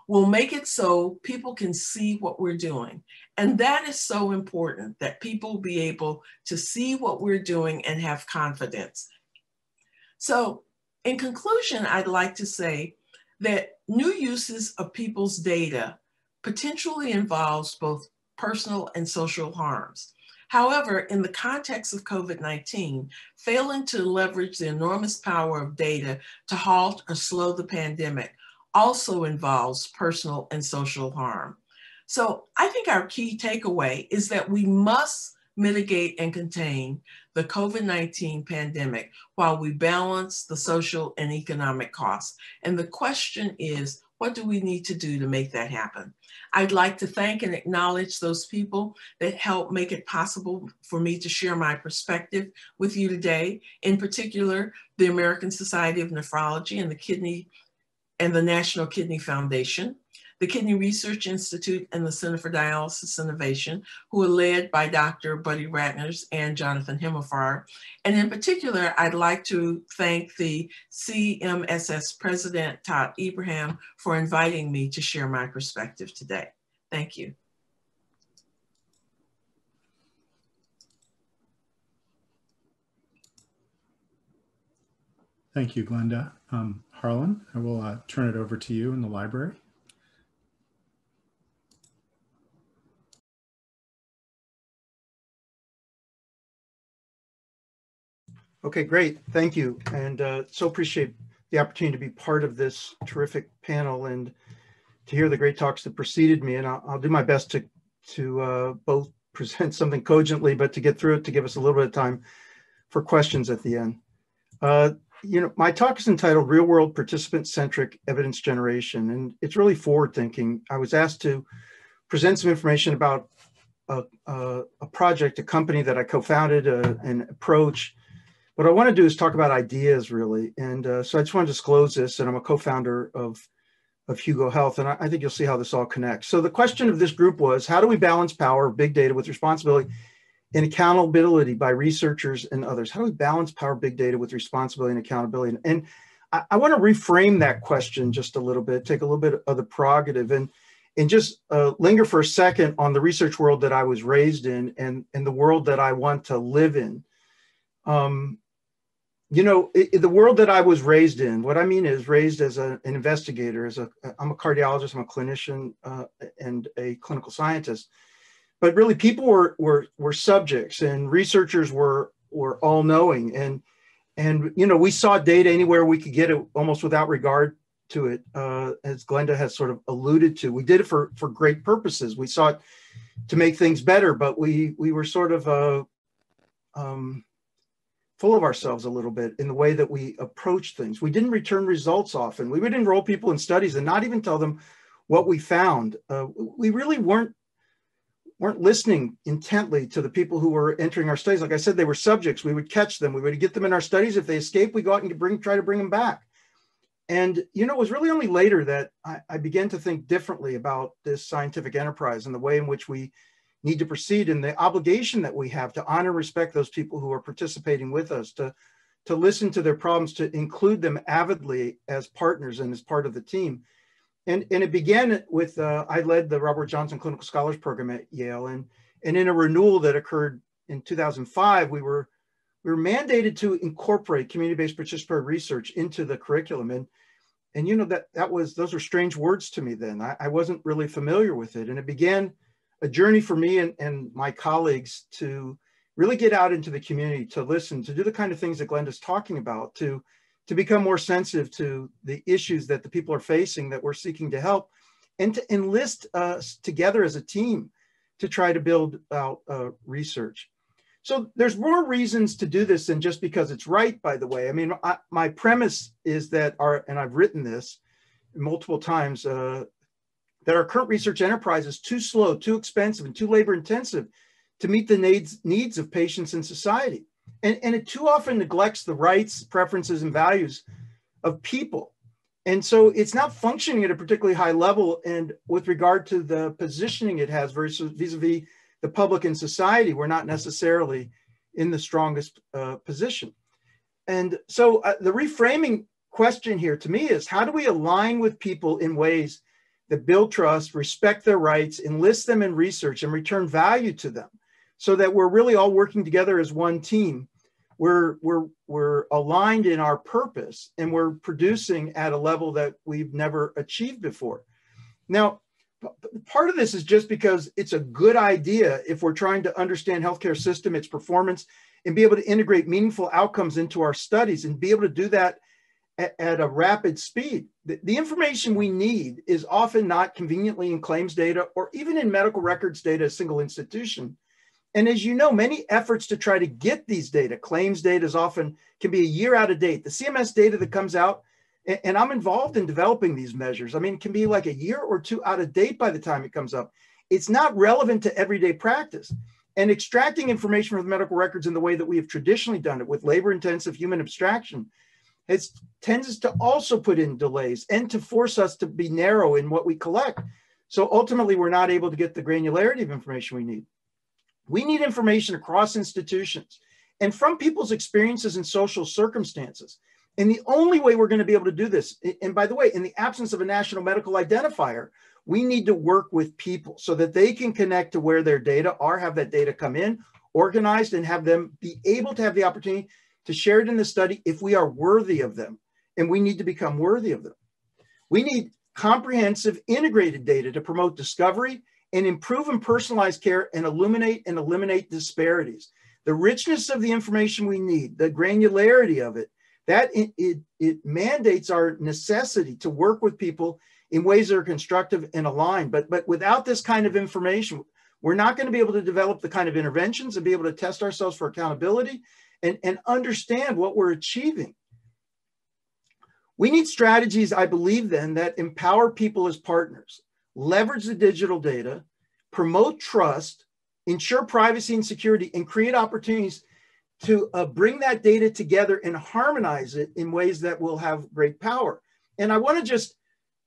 We'll make it so people can see what we're doing. And that is so important that people be able to see what we're doing and have confidence. So in conclusion, I'd like to say that new uses of people's data potentially involves both personal and social harms. However, in the context of COVID-19, failing to leverage the enormous power of data to halt or slow the pandemic also involves personal and social harm. So I think our key takeaway is that we must mitigate and contain the COVID-19 pandemic while we balance the social and economic costs. And the question is, what do we need to do to make that happen? I'd like to thank and acknowledge those people that helped make it possible for me to share my perspective with you today. In particular, the American Society of Nephrology and the Kidney and the National Kidney Foundation the Kidney Research Institute and the Center for Dialysis Innovation, who are led by Dr. Buddy Ratners and Jonathan Himmelfarb. And in particular, I'd like to thank the CMSS President, Tod Ibrahim, for inviting me to share my perspective today. Thank you. Thank you, Glenda. Um, Harlan, I will uh, turn it over to you in the library. Okay, great. Thank you. And uh, so appreciate the opportunity to be part of this terrific panel and to hear the great talks that preceded me. And I'll, I'll do my best to, to uh, both present something cogently, but to get through it, to give us a little bit of time for questions at the end. Uh, you know, my talk is entitled Real World Participant Centric Evidence Generation, and it's really forward thinking. I was asked to present some information about a, a, a project, a company that I co founded, uh, an approach what I want to do is talk about ideas really. And uh, so I just want to disclose this and I'm a co-founder of, of Hugo Health. And I, I, think you'll see how this all connects. So the question of this group was, how do we balance power of big data with responsibility and accountability by researchers and others. How do we balance power big data with responsibility and accountability? And I, I want to reframe that question just a little bit, take a little bit of the prerogative and and just uh, linger for a second on the research world that I was raised in and, and the world that I want to live in. Um, you know, it, the world that I was raised in, what I mean is raised as a, an investigator, as a, I'm a cardiologist, I'm a clinician uh, and a clinical scientist, but really people were, were, were subjects and researchers were, were all knowing. And, and, you know, we saw data anywhere we could get it almost without regard to it, uh, as Glenda has sort of alluded to. We did it for, for great purposes. We it to make things better, but we, we were sort of, uh, um, full of ourselves a little bit in the way that we approach things. We didn't return results often. We would enroll people in studies and not even tell them what we found. Uh, we really weren't weren't listening intently to the people who were entering our studies. Like I said, they were subjects. We would catch them. We would get them in our studies. If they escaped, we go out and bring try to bring them back. And you know, it was really only later that I, I began to think differently about this scientific enterprise and the way in which we need to proceed and the obligation that we have to honor and respect those people who are participating with us, to, to listen to their problems, to include them avidly as partners and as part of the team. And, and it began with, uh, I led the Robert Johnson Clinical Scholars Program at Yale. And, and in a renewal that occurred in 2005, we were, we were mandated to incorporate community-based participatory research into the curriculum. And, and you know, that, that was, those were strange words to me then. I, I wasn't really familiar with it. And it began a journey for me and, and my colleagues to really get out into the community, to listen, to do the kind of things that Glenda's talking about, to, to become more sensitive to the issues that the people are facing that we're seeking to help, and to enlist us together as a team to try to build out uh, research. So there's more reasons to do this than just because it's right, by the way. I mean, I, my premise is that our, and I've written this multiple times, uh, that our current research enterprise is too slow, too expensive, and too labor intensive to meet the needs, needs of patients in society. And, and it too often neglects the rights, preferences, and values of people. And so it's not functioning at a particularly high level. And with regard to the positioning it has versus vis-a-vis the public and society, we're not necessarily in the strongest uh, position. And so uh, the reframing question here to me is how do we align with people in ways that build trust, respect their rights, enlist them in research, and return value to them so that we're really all working together as one team. We're, we're, we're aligned in our purpose and we're producing at a level that we've never achieved before. Now, part of this is just because it's a good idea if we're trying to understand healthcare system, its performance, and be able to integrate meaningful outcomes into our studies and be able to do that at, at a rapid speed. The, the information we need is often not conveniently in claims data or even in medical records data, a single institution. And as you know, many efforts to try to get these data, claims data is often can be a year out of date. The CMS data that comes out, and, I'm involved in developing these measures. I mean, it can be like a year or two out of date by the time it comes up. It's not relevant to everyday practice. And extracting information from medical records in the way that we have traditionally done it with labor intensive human abstraction it tends to also put in delays and to force us to be narrow in what we collect. So ultimately, we're not able to get the granularity of information we need. We need information across institutions and from people's experiences and social circumstances. And the only way we're going to be able to do this, and by the way, in the absence of a national medical identifier, we need to work with people so that they can connect to where their data are, have that data come in, organized, and have them be able to have the opportunity to share it in the study if we are worthy of them, and we need to become worthy of them. We need comprehensive integrated data to promote discovery and improve and personalize care and illuminate and eliminate disparities. The richness of the information we need, the granularity of it, that it, it, it mandates our necessity to work with people in ways that are constructive and aligned. But, but without this kind of information, we're not going to be able to develop the kind of interventions and be able to test ourselves for accountability and, and understand what we're achieving. We need strategies, I believe, then, that empower people as partners, leverage the digital data, promote trust, ensure privacy and security, and create opportunities to uh, bring that data together and harmonize it in ways that will have great power. And I want to just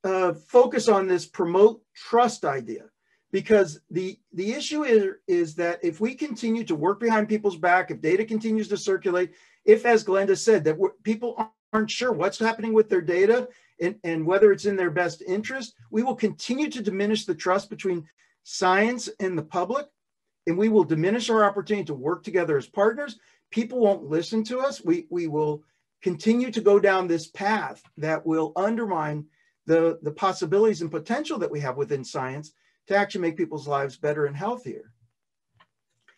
uh, focus on this promote trust idea because the the issue is is that if we continue to work behind people's back, if data continues to circulate, if as Glenda said that people aren't sure what's happening with their data and, and whether it's in their best interest, we will continue to diminish the trust between science and the public, and we will diminish our opportunity to work together as partners. People won't listen to us. We we will continue to go down this path that will undermine the, the possibilities and potential that we have within science to actually make people's lives better and healthier.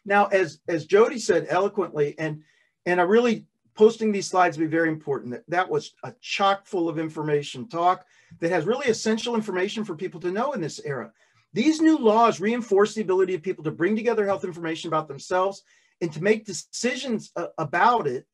Now, as, as Jodi said eloquently, and, and I really posting these slides be very important. That, that was a chock full of information talk that has really essential information for people to know in this era. These new laws reinforce the ability of people to bring together health information about themselves and to make decisions uh, about it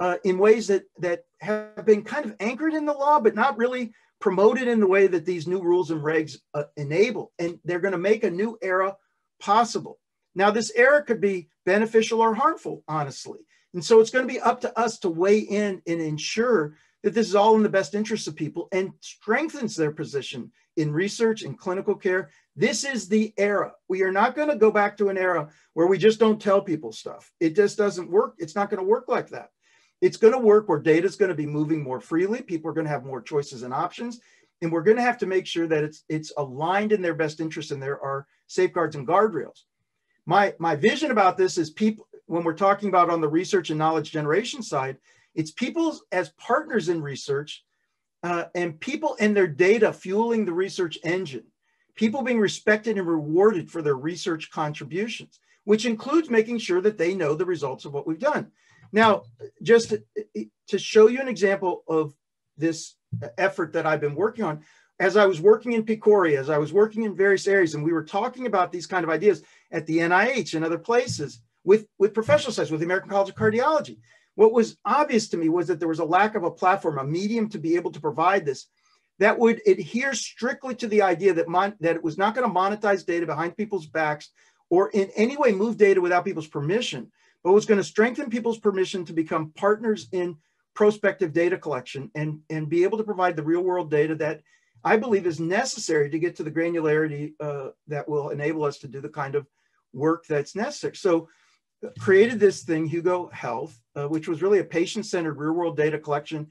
uh, in ways that, that have been kind of anchored in the law, but not really promoted in the way that these new rules and regs uh, enable. And they're going to make a new era possible. Now, this era could be beneficial or harmful, honestly. And so it's going to be up to us to weigh in and ensure that this is all in the best interest of people and strengthens their position in research and clinical care. This is the era. We are not going to go back to an era where we just don't tell people stuff. It just doesn't work. It's not going to work like that. It's going to work where data is going to be moving more freely. People are going to have more choices and options. And we're going to have to make sure that it's, it's aligned in their best interest and there are safeguards and guardrails. My, my vision about this is people, when we're talking about on the research and knowledge generation side, it's people as partners in research uh, and people and their data fueling the research engine. People being respected and rewarded for their research contributions, which includes making sure that they know the results of what we've done. Now, just to, to show you an example of this effort that I've been working on, as I was working in PCORI, as I was working in various areas, and we were talking about these kind of ideas at the NIH and other places with, with professional sites, with the American College of Cardiology. What was obvious to me was that there was a lack of a platform, a medium to be able to provide this that would adhere strictly to the idea that, mon- that it was not going to monetize data behind people's backs or in any way move data without people's permission, but was going to strengthen people's permission to become partners in prospective data collection and, and be able to provide the real world data that I believe is necessary to get to the granularity uh, that will enable us to do the kind of work that's necessary. So uh, created this thing, Hugo Health, uh, which was really a patient-centered real-world data collection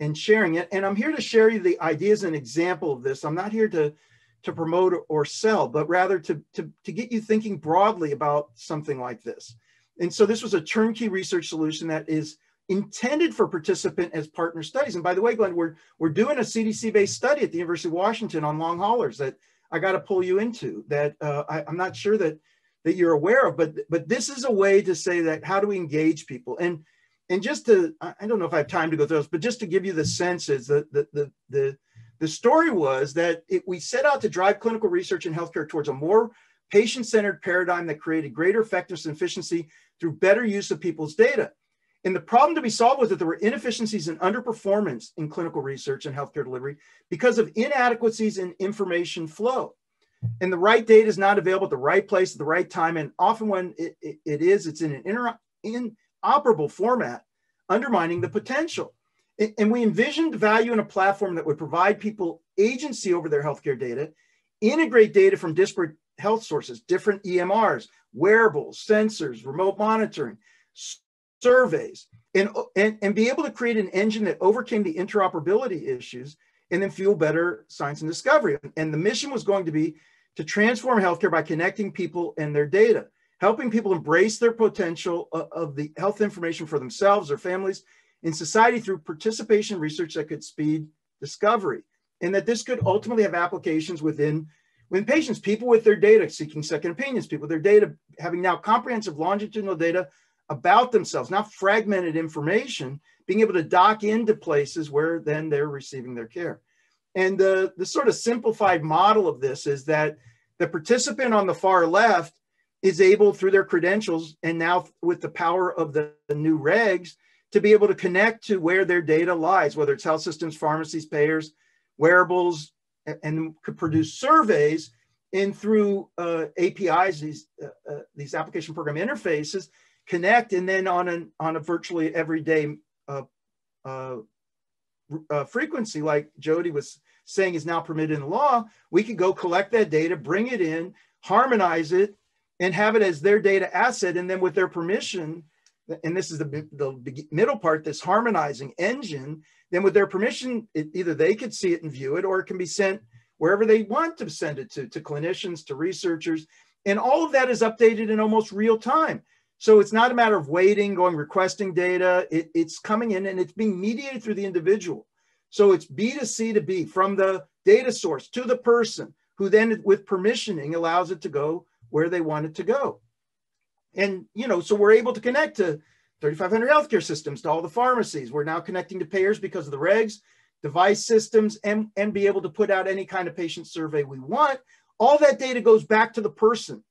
and sharing it. And I'm here to share you the ideas and example of this. I'm not here to, to promote or sell, but rather to, to, to get you thinking broadly about something like this. And so this was a turnkey research solution that is intended for participant as partner studies. And by the way, Glenn, we're, we're doing a CDC-based study at the University of Washington on long haulers that I got to pull you into that uh, I, I'm not sure that that you're aware of, but but this is a way to say that how do we engage people? And and just to I don't know if I have time to go through this, but just to give you the sense is that the the the the story was that it, we set out to drive clinical research in healthcare towards a more patient-centered paradigm that created greater effectiveness and efficiency through better use of people's data. And the problem to be solved was that there were inefficiencies and underperformance in clinical research and healthcare delivery because of inadequacies in information flow. And the right data is not available at the right place at the right time. And often when it, it, it is, it's in an inter, inoperable format, undermining the potential. And we envisioned value in a platform that would provide people agency over their healthcare data, integrate data from disparate health sources, different EMRs, wearables, sensors, remote monitoring, surveys, and, and, and be able to create an engine that overcame the interoperability issues and then fuel better science and discovery. And the mission was going to be to transform healthcare by connecting people and their data, helping people embrace their potential of the health information for themselves, their families, in society through participation research that could speed discovery. And that this could ultimately have applications within when patients, people with their data seeking second opinions, people with their data having now comprehensive longitudinal data about themselves, not fragmented information, being able to dock into places where then they're receiving their care. And the, the sort of simplified model of this is that the participant on the far left is able through their credentials and now with the power of the, the new regs to be able to connect to where their data lies, whether it's health systems, pharmacies, payers, wearables, and could produce surveys and through uh, APIs, these uh, uh, these application program interfaces, connect, and then on an on a virtually everyday uh, uh, uh, frequency, like Jodi was saying, is now permitted in the law. We could go collect that data, bring it in, harmonize it, and have it as their data asset. And then with their permission, and this is the, the middle part, this harmonizing engine, then with their permission, it, either they could see it and view it, or it can be sent wherever they want to send it to, to clinicians, to researchers. And all of that is updated in almost real time. So it's not a matter of waiting, going requesting data. It, it's coming in and it's being mediated through the individual. So it's B2C to B from the data source to the person who then with permissioning allows it to go where they want it to go. And, you know, so we're able to connect to 3,500 healthcare systems, to all the pharmacies. We're now connecting to payers because of the regs, device systems, and, and be able to put out any kind of patient survey we want. All that data goes back to the person.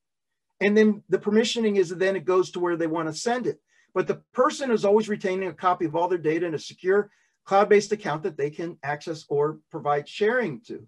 And then the permissioning is then it goes to where they want to send it. But the person is always retaining a copy of all their data in a secure cloud-based account that they can access or provide sharing to.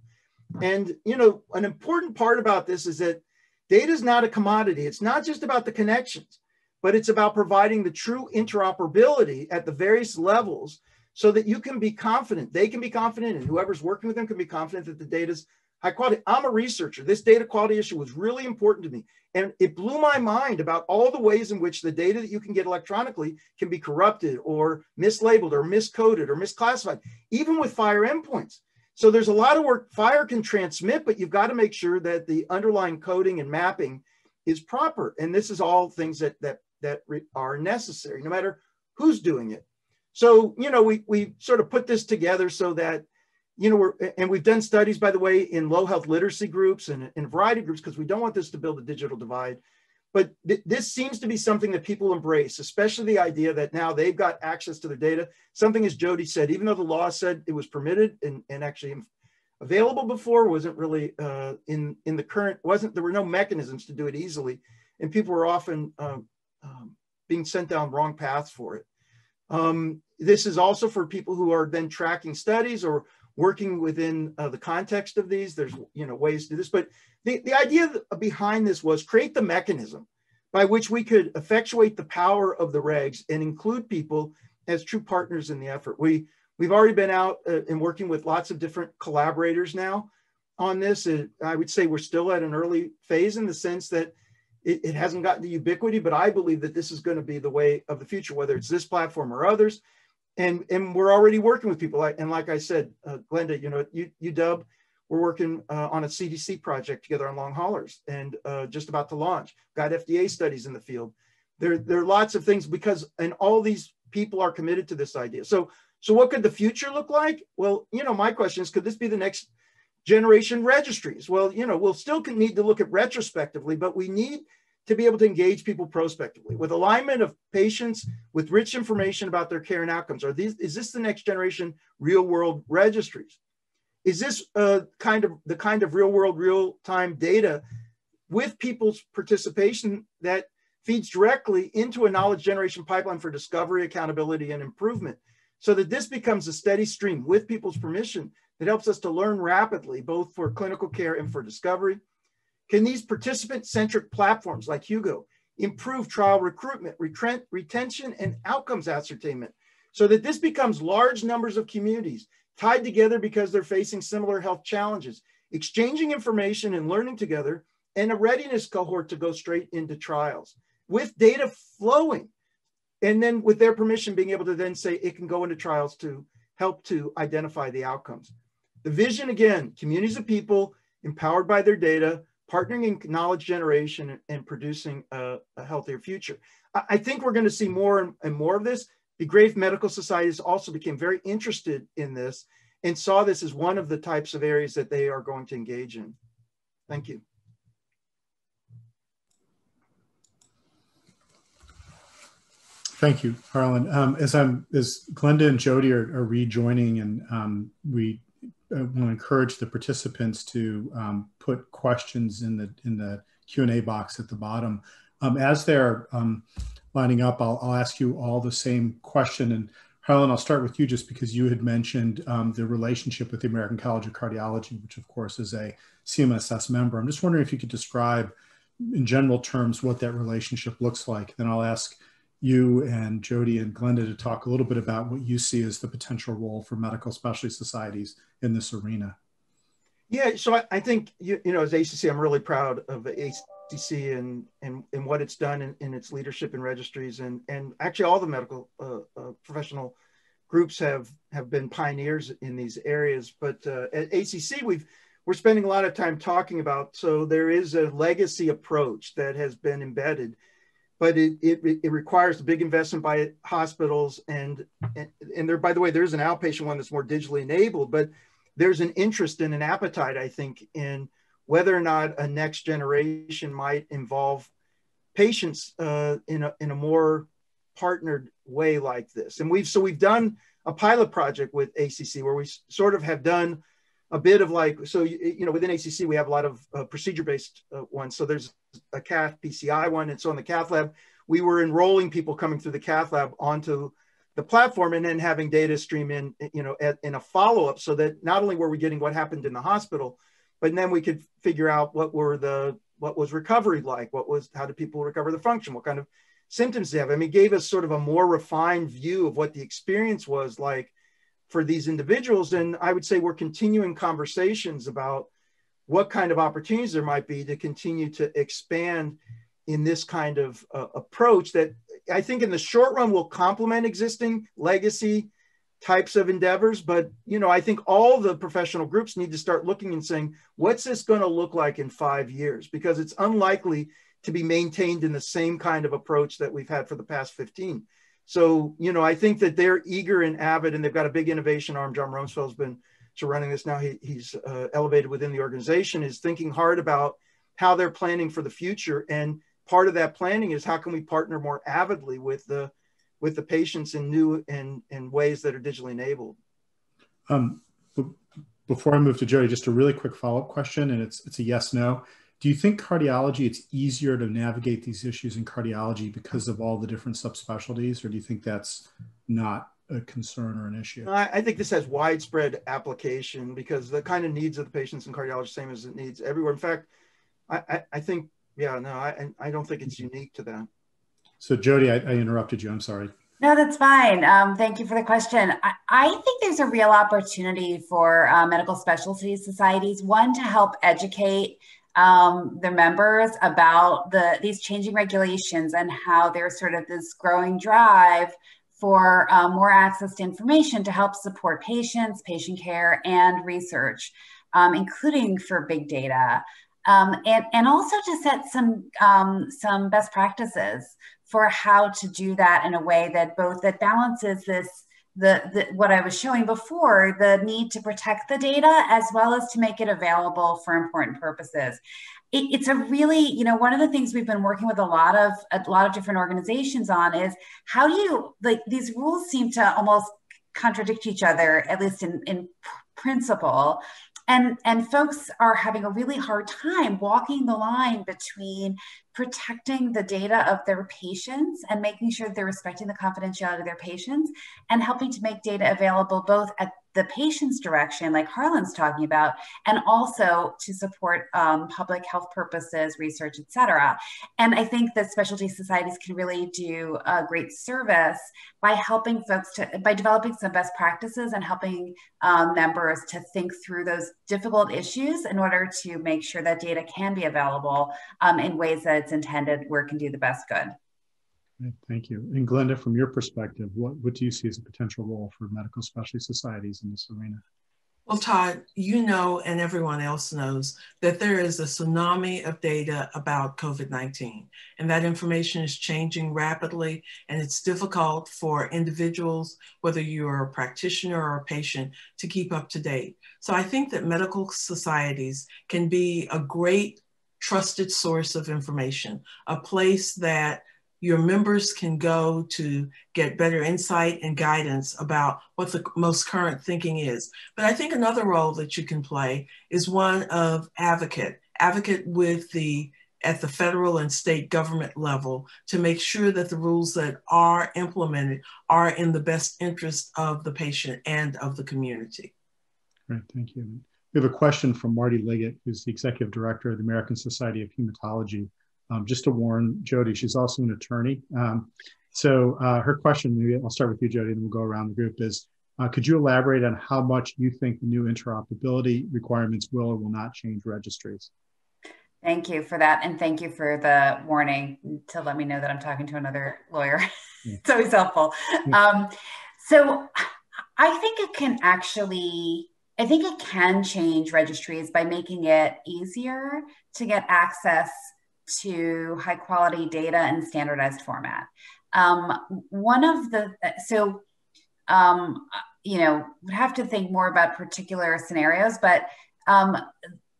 And you know, an important part about this is that data is not a commodity. It's not just about the connections, but it's about providing the true interoperability at the various levels so that you can be confident, they can be confident, and whoever's working with them can be confident that the data is high quality. I'm a researcher. This data quality issue was really important to me. And it blew my mind about all the ways in which the data that you can get electronically can be corrupted or mislabeled or miscoded or misclassified, even with FHIR endpoints. So there's a lot of work FHIR can transmit, but you've got to make sure that the underlying coding and mapping is proper. And this is all things that, that, that are necessary, no matter who's doing it. So, you know, we, we sort of put this together so that you know, we're, and we've done studies, by the way, in low health literacy groups and in variety of groups because we don't want this to build a digital divide. But th this seems to be something that people embrace, especially the idea that now they've got access to their data. Something, as Jodi said, even though the law said it was permitted and, and actually available before, wasn't really uh, in in the current wasn't there were no mechanisms to do it easily, and people were often um, um, being sent down wrong paths for it. Um, this is also for people who are then tracking studies or working within uh, the context of these. There's you know ways to do this, but the, the idea behind this was create the mechanism by which we could effectuate the power of the regs and include people as true partners in the effort. We we've already been out uh, and working with lots of different collaborators now on this. I would say we're still at an early phase in the sense that it, it hasn't gotten to ubiquity, but I believe that this is going to be the way of the future, whether it's this platform or others and and we're already working with people. And like I said, uh, Glenda, you know, you UW, we're working uh, on a CDC project together on long haulers, and uh, just about to launch. Got FDA studies in the field. There there are lots of things because and all these people are committed to this idea. So so what could the future look like? Well, you know, my question is, could this be the next generation registries? Well, you know, we'll still need to look at retrospectively, but we need to be able to engage people prospectively with alignment of patients with rich information about their care and outcomes. Are these, is this the next generation real world registries? Is this uh, kind of the kind of real world, real time data with people's participation that feeds directly into a knowledge generation pipeline for discovery, accountability, and improvement so that this becomes a steady stream with people's permission that helps us to learn rapidly, both for clinical care and for discovery, can these participant-centric platforms like Hugo improve trial recruitment, retention, and outcomes ascertainment so that this becomes large numbers of communities tied together because they're facing similar health challenges, exchanging information and learning together, and a readiness cohort to go straight into trials with data flowing. And then with their permission, being able to then say it can go into trials to help to identify the outcomes. The vision again, communities of people empowered by their data partnering in knowledge generation and producing a, a healthier future. I, I think we're going to see more and, and more of this. The Grave Medical Societies also became very interested in this and saw this as one of the types of areas that they are going to engage in. Thank you. Thank you, Harlan. Um, as I'm, as Glenda and Jodi are, are rejoining, and um, we Want to encourage the participants to um, put questions in the in the Q and A box at the bottom. Um, as they're um, lining up, I'll, I'll, ask you all the same question. And Harlan, I'll start with you just because you had mentioned um, the relationship with the American College of Cardiology, which of course is a CMSS member. I'm just wondering if you could describe in general terms what that relationship looks like. Then I'll ask you and Jodi and Glenda to talk a little bit about what you see as the potential role for medical specialty societies in this arena. Yeah, so I, I think, you, you know, as ACC, I'm really proud of ACC and, and, and what it's done in, in its leadership and registries. And, and actually all the medical uh, uh, professional groups have, have been pioneers in these areas. But uh, at ACC, we've, we're spending a lot of time talking about, so there is a legacy approach that has been embedded but it, it, it requires a big investment by hospitals and, and and there by the way there's an outpatient one that's more digitally enabled but there's an interest and an appetite i think in whether or not a next generation might involve patients uh, in, a, in a more partnered way like this. And we've so we've done a pilot project with acc where we sort of have done a bit of like so you, know within acc we have a lot of uh, procedure based uh, ones. So there's a cath pci one. And so in the cath lab we were enrolling people coming through the cath lab onto the platform and then having data stream in you know at, in a follow-up so that not only were we getting what happened in the hospital but then we could figure out what were the what was recovery like? What was how did people recover the function? What kind of symptoms they have? I mean gave us sort of a more refined view of what the experience was like for these individuals. And I would say we're continuing conversations about what kind of opportunities there might be to continue to expand in this kind of uh, approach that I think in the short run will complement existing legacy types of endeavors. But, you know, I think all the professional groups need to start looking and saying, what's this going to look like in five years? Because it's unlikely to be maintained in the same kind of approach that we've had for the past 15. So, you know, I think that they're eager and avid, and they've got a big innovation arm. John Rumsfeld's been so running this now. He, he's uh, elevated within the organization, is thinking hard about how they're planning for the future. And part of that planning is how can we partner more avidly with the with the patients in new and in ways that are digitally enabled. Um, before I move to Jerry, just a really quick follow up question, and it's it's a yes no do you think cardiology it's easier to navigate these issues in cardiology because of all the different subspecialties or do you think that's not a concern or an issue? I, think this has widespread application because the kind of needs of the patients in cardiology same as it needs everywhere. In fact i i, I think yeah no i i don't think it's unique to that so Jodi i, I interrupted you. I'm sorry. No, that's fine. Um, thank you for the question. I, I, think there's a real opportunity for uh, medical specialty societies, one, to help educate um, their members about the these changing regulations and how there's sort of this growing drive for um, more access to information to help support patients, patient care, and research, um, including for big data. Um, and, and also to set some um, some best practices for how to do that in a way that both that balances this the, the, what I was showing before, the need to protect the data as well as to make it available for important purposes. It, it's a really, you know, one of the things we've been working with a lot of a lot of different organizations on is how do you like these rules seem to almost contradict each other, at least in, in principle. And and folks are having a really hard time walking the line between protecting the data of their patients and making sure they're respecting the confidentiality of their patients and helping to make data available both at the patient's direction, like Harlan's talking about, and also to support um, public health purposes, research, et cetera. And I think that specialty societies can really do a great service by helping folks to, by developing some best practices and helping um, members to think through those difficult issues in order to make sure that data can be available um, in ways that it's intended where it can do the best good. Thank you. And Glenda, from your perspective, what, what do you see as a potential role for medical specialty societies in this arena? Well, Tod, you know, and everyone else knows that there is a tsunami of data about COVID 19, and that information is changing rapidly, and it's difficult for individuals, whether you're a practitioner or a patient, to keep up to date. So I think that medical societies can be a great trusted source of information, a place that your members can go to get better insight and guidance about what the most current thinking is. But I think another role that you can play is one of advocate, advocate with the at the federal and state government level to make sure that the rules that are implemented are in the best interest of the patient and of the community. Great, thank you. We have a question from Marty Liggett, who's the executive director of the American Society of Hematology. Um, just to warn Jodi, she's also an attorney. Um, so uh, her question, maybe I'll start with you, Jodi, and we'll go around the group, is Uh, could you elaborate on how much you think the new interoperability requirements will or will not change registries? Thank you for that. And thank you for the warning to let me know that I'm talking to another lawyer. Yeah. it's always helpful. Yeah. Um, so I think it can actually, I think it can change registries by making it easier to get access to high quality data in standardized format. Um, one of the, so, um, you know, would have to think more about particular scenarios, but um,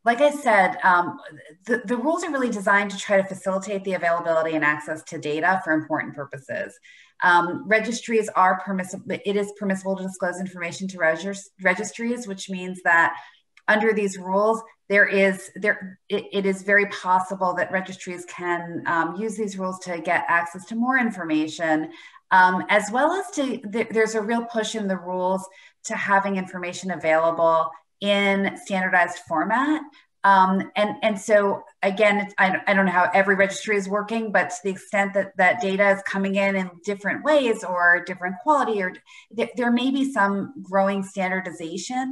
like I said, um, the, the rules are really designed to try to facilitate the availability and access to data for important purposes. Um, registries are permissible, it is permissible to disclose information to registries, which means that under these rules, there is there it, it is very possible that registries can um, use these rules to get access to more information, um, as well as to th there's a real push in the rules to having information available in standardized format. Um, and, and so again, I, I don't know how every registry is working, but to the extent that that data is coming in in different ways or different quality, or th there may be some growing standardization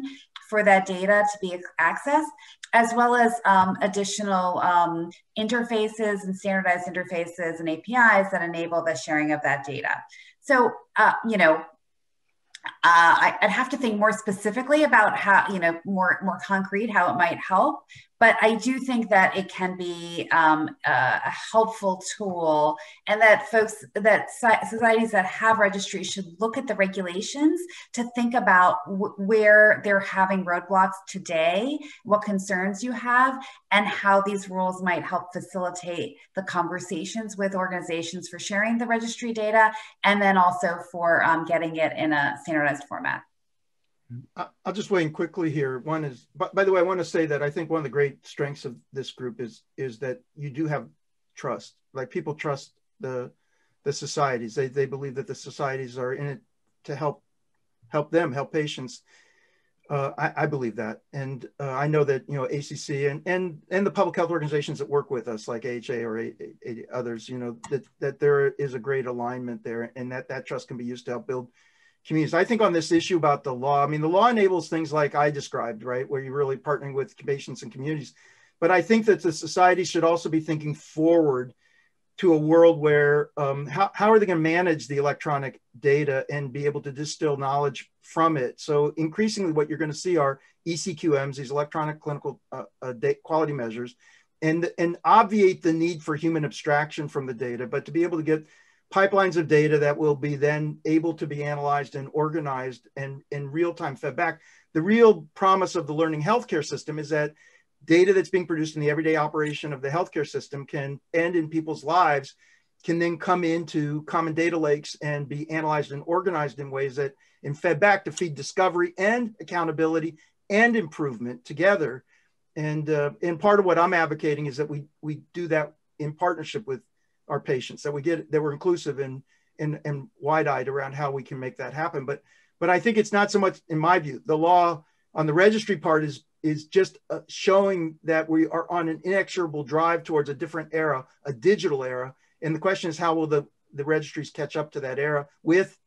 for that data to be accessed, as well as um, additional um, interfaces and standardized interfaces and APIs that enable the sharing of that data. So, uh, you know, uh, I'd have to think more specifically about how, you know, more more concrete how it might help. But I do think that it can be um, a helpful tool, and that folks, that societies that have registries should look at the regulations to think about where they're having roadblocks today, what concerns you have, and how these rules might help facilitate the conversations with organizations for sharing the registry data, and then also for um, getting it in a standardized format. I'll just weigh in quickly here. One is, by the way, I want to say that I think one of the great strengths of this group is is that you do have trust. Like people trust the the societies. They they believe that the societies are in it to help help them, help patients. Uh, I, I, believe that, and uh, I know that you know ACC and and and the public health organizations that work with us, like AHA or a, a, others, you know that that there is a great alignment there, and that that trust can be used to help build communities. I think on this issue about the law, I mean, the law enables things like I described, right, where you're really partnering with patients and communities. But I think that the society should also be thinking forward to a world where um, how, how are they going to manage the electronic data and be able to distill knowledge from it? So increasingly what you're going to see are ECQMs, these electronic clinical uh, uh, quality measures, and, and obviate the need for human abstraction from the data, but to be able to get pipelines of data that will be then able to be analyzed and organized and in real time fed back. The real promise of the learning healthcare system is that data that's being produced in the everyday operation of the healthcare system can end in people's lives can then come into common data lakes and be analyzed and organized in ways that and fed back to feed discovery and accountability and improvement together. And uh, and part of what I'm advocating is that we we do that in partnership with our patients that we get that we're inclusive and and, and wide-eyed around how we can make that happen. But but i think it's not so much in my view the law on the registry part is is just uh, showing that we are on an inexorable drive towards a different era a digital era. And the question is how will the the registries catch up to that era with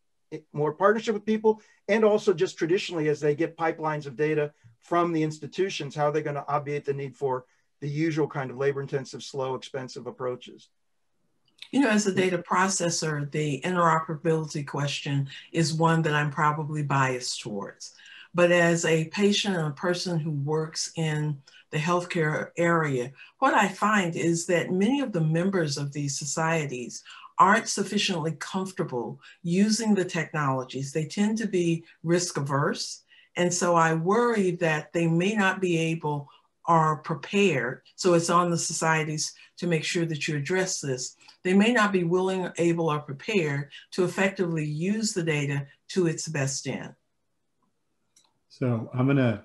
more partnership with people and also just traditionally as they get pipelines of data from the institutions how are they going to obviate the need for the usual kind of labor intensive slow expensive approaches you know, as a data processor, the interoperability question is one that I'm probably biased towards. But as a patient and a person who works in the healthcare area, what I find is that many of the members of these societies aren't sufficiently comfortable using the technologies. They tend to be risk averse. And so I worry that they may not be able or prepared. So it's on the societies to make sure that you address this they may not be willing, able, or prepared to effectively use the data to its best end. So I'm going to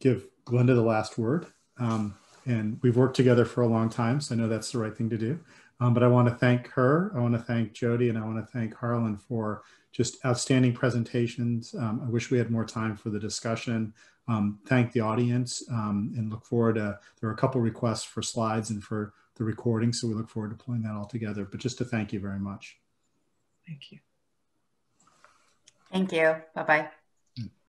give Glenda the last word. Um, and we've worked together for a long time, so I know that's the right thing to do. Um, but I want to thank her, I want to thank Jodi, and I want to thank Harlan for just outstanding presentations. Um, I wish we had more time for the discussion. Um, thank the audience um, and look forward to, there are a couple requests for slides and for the recording. So we look forward to pulling that all together. But just to thank you very much. Thank you. Thank you. Bye-bye.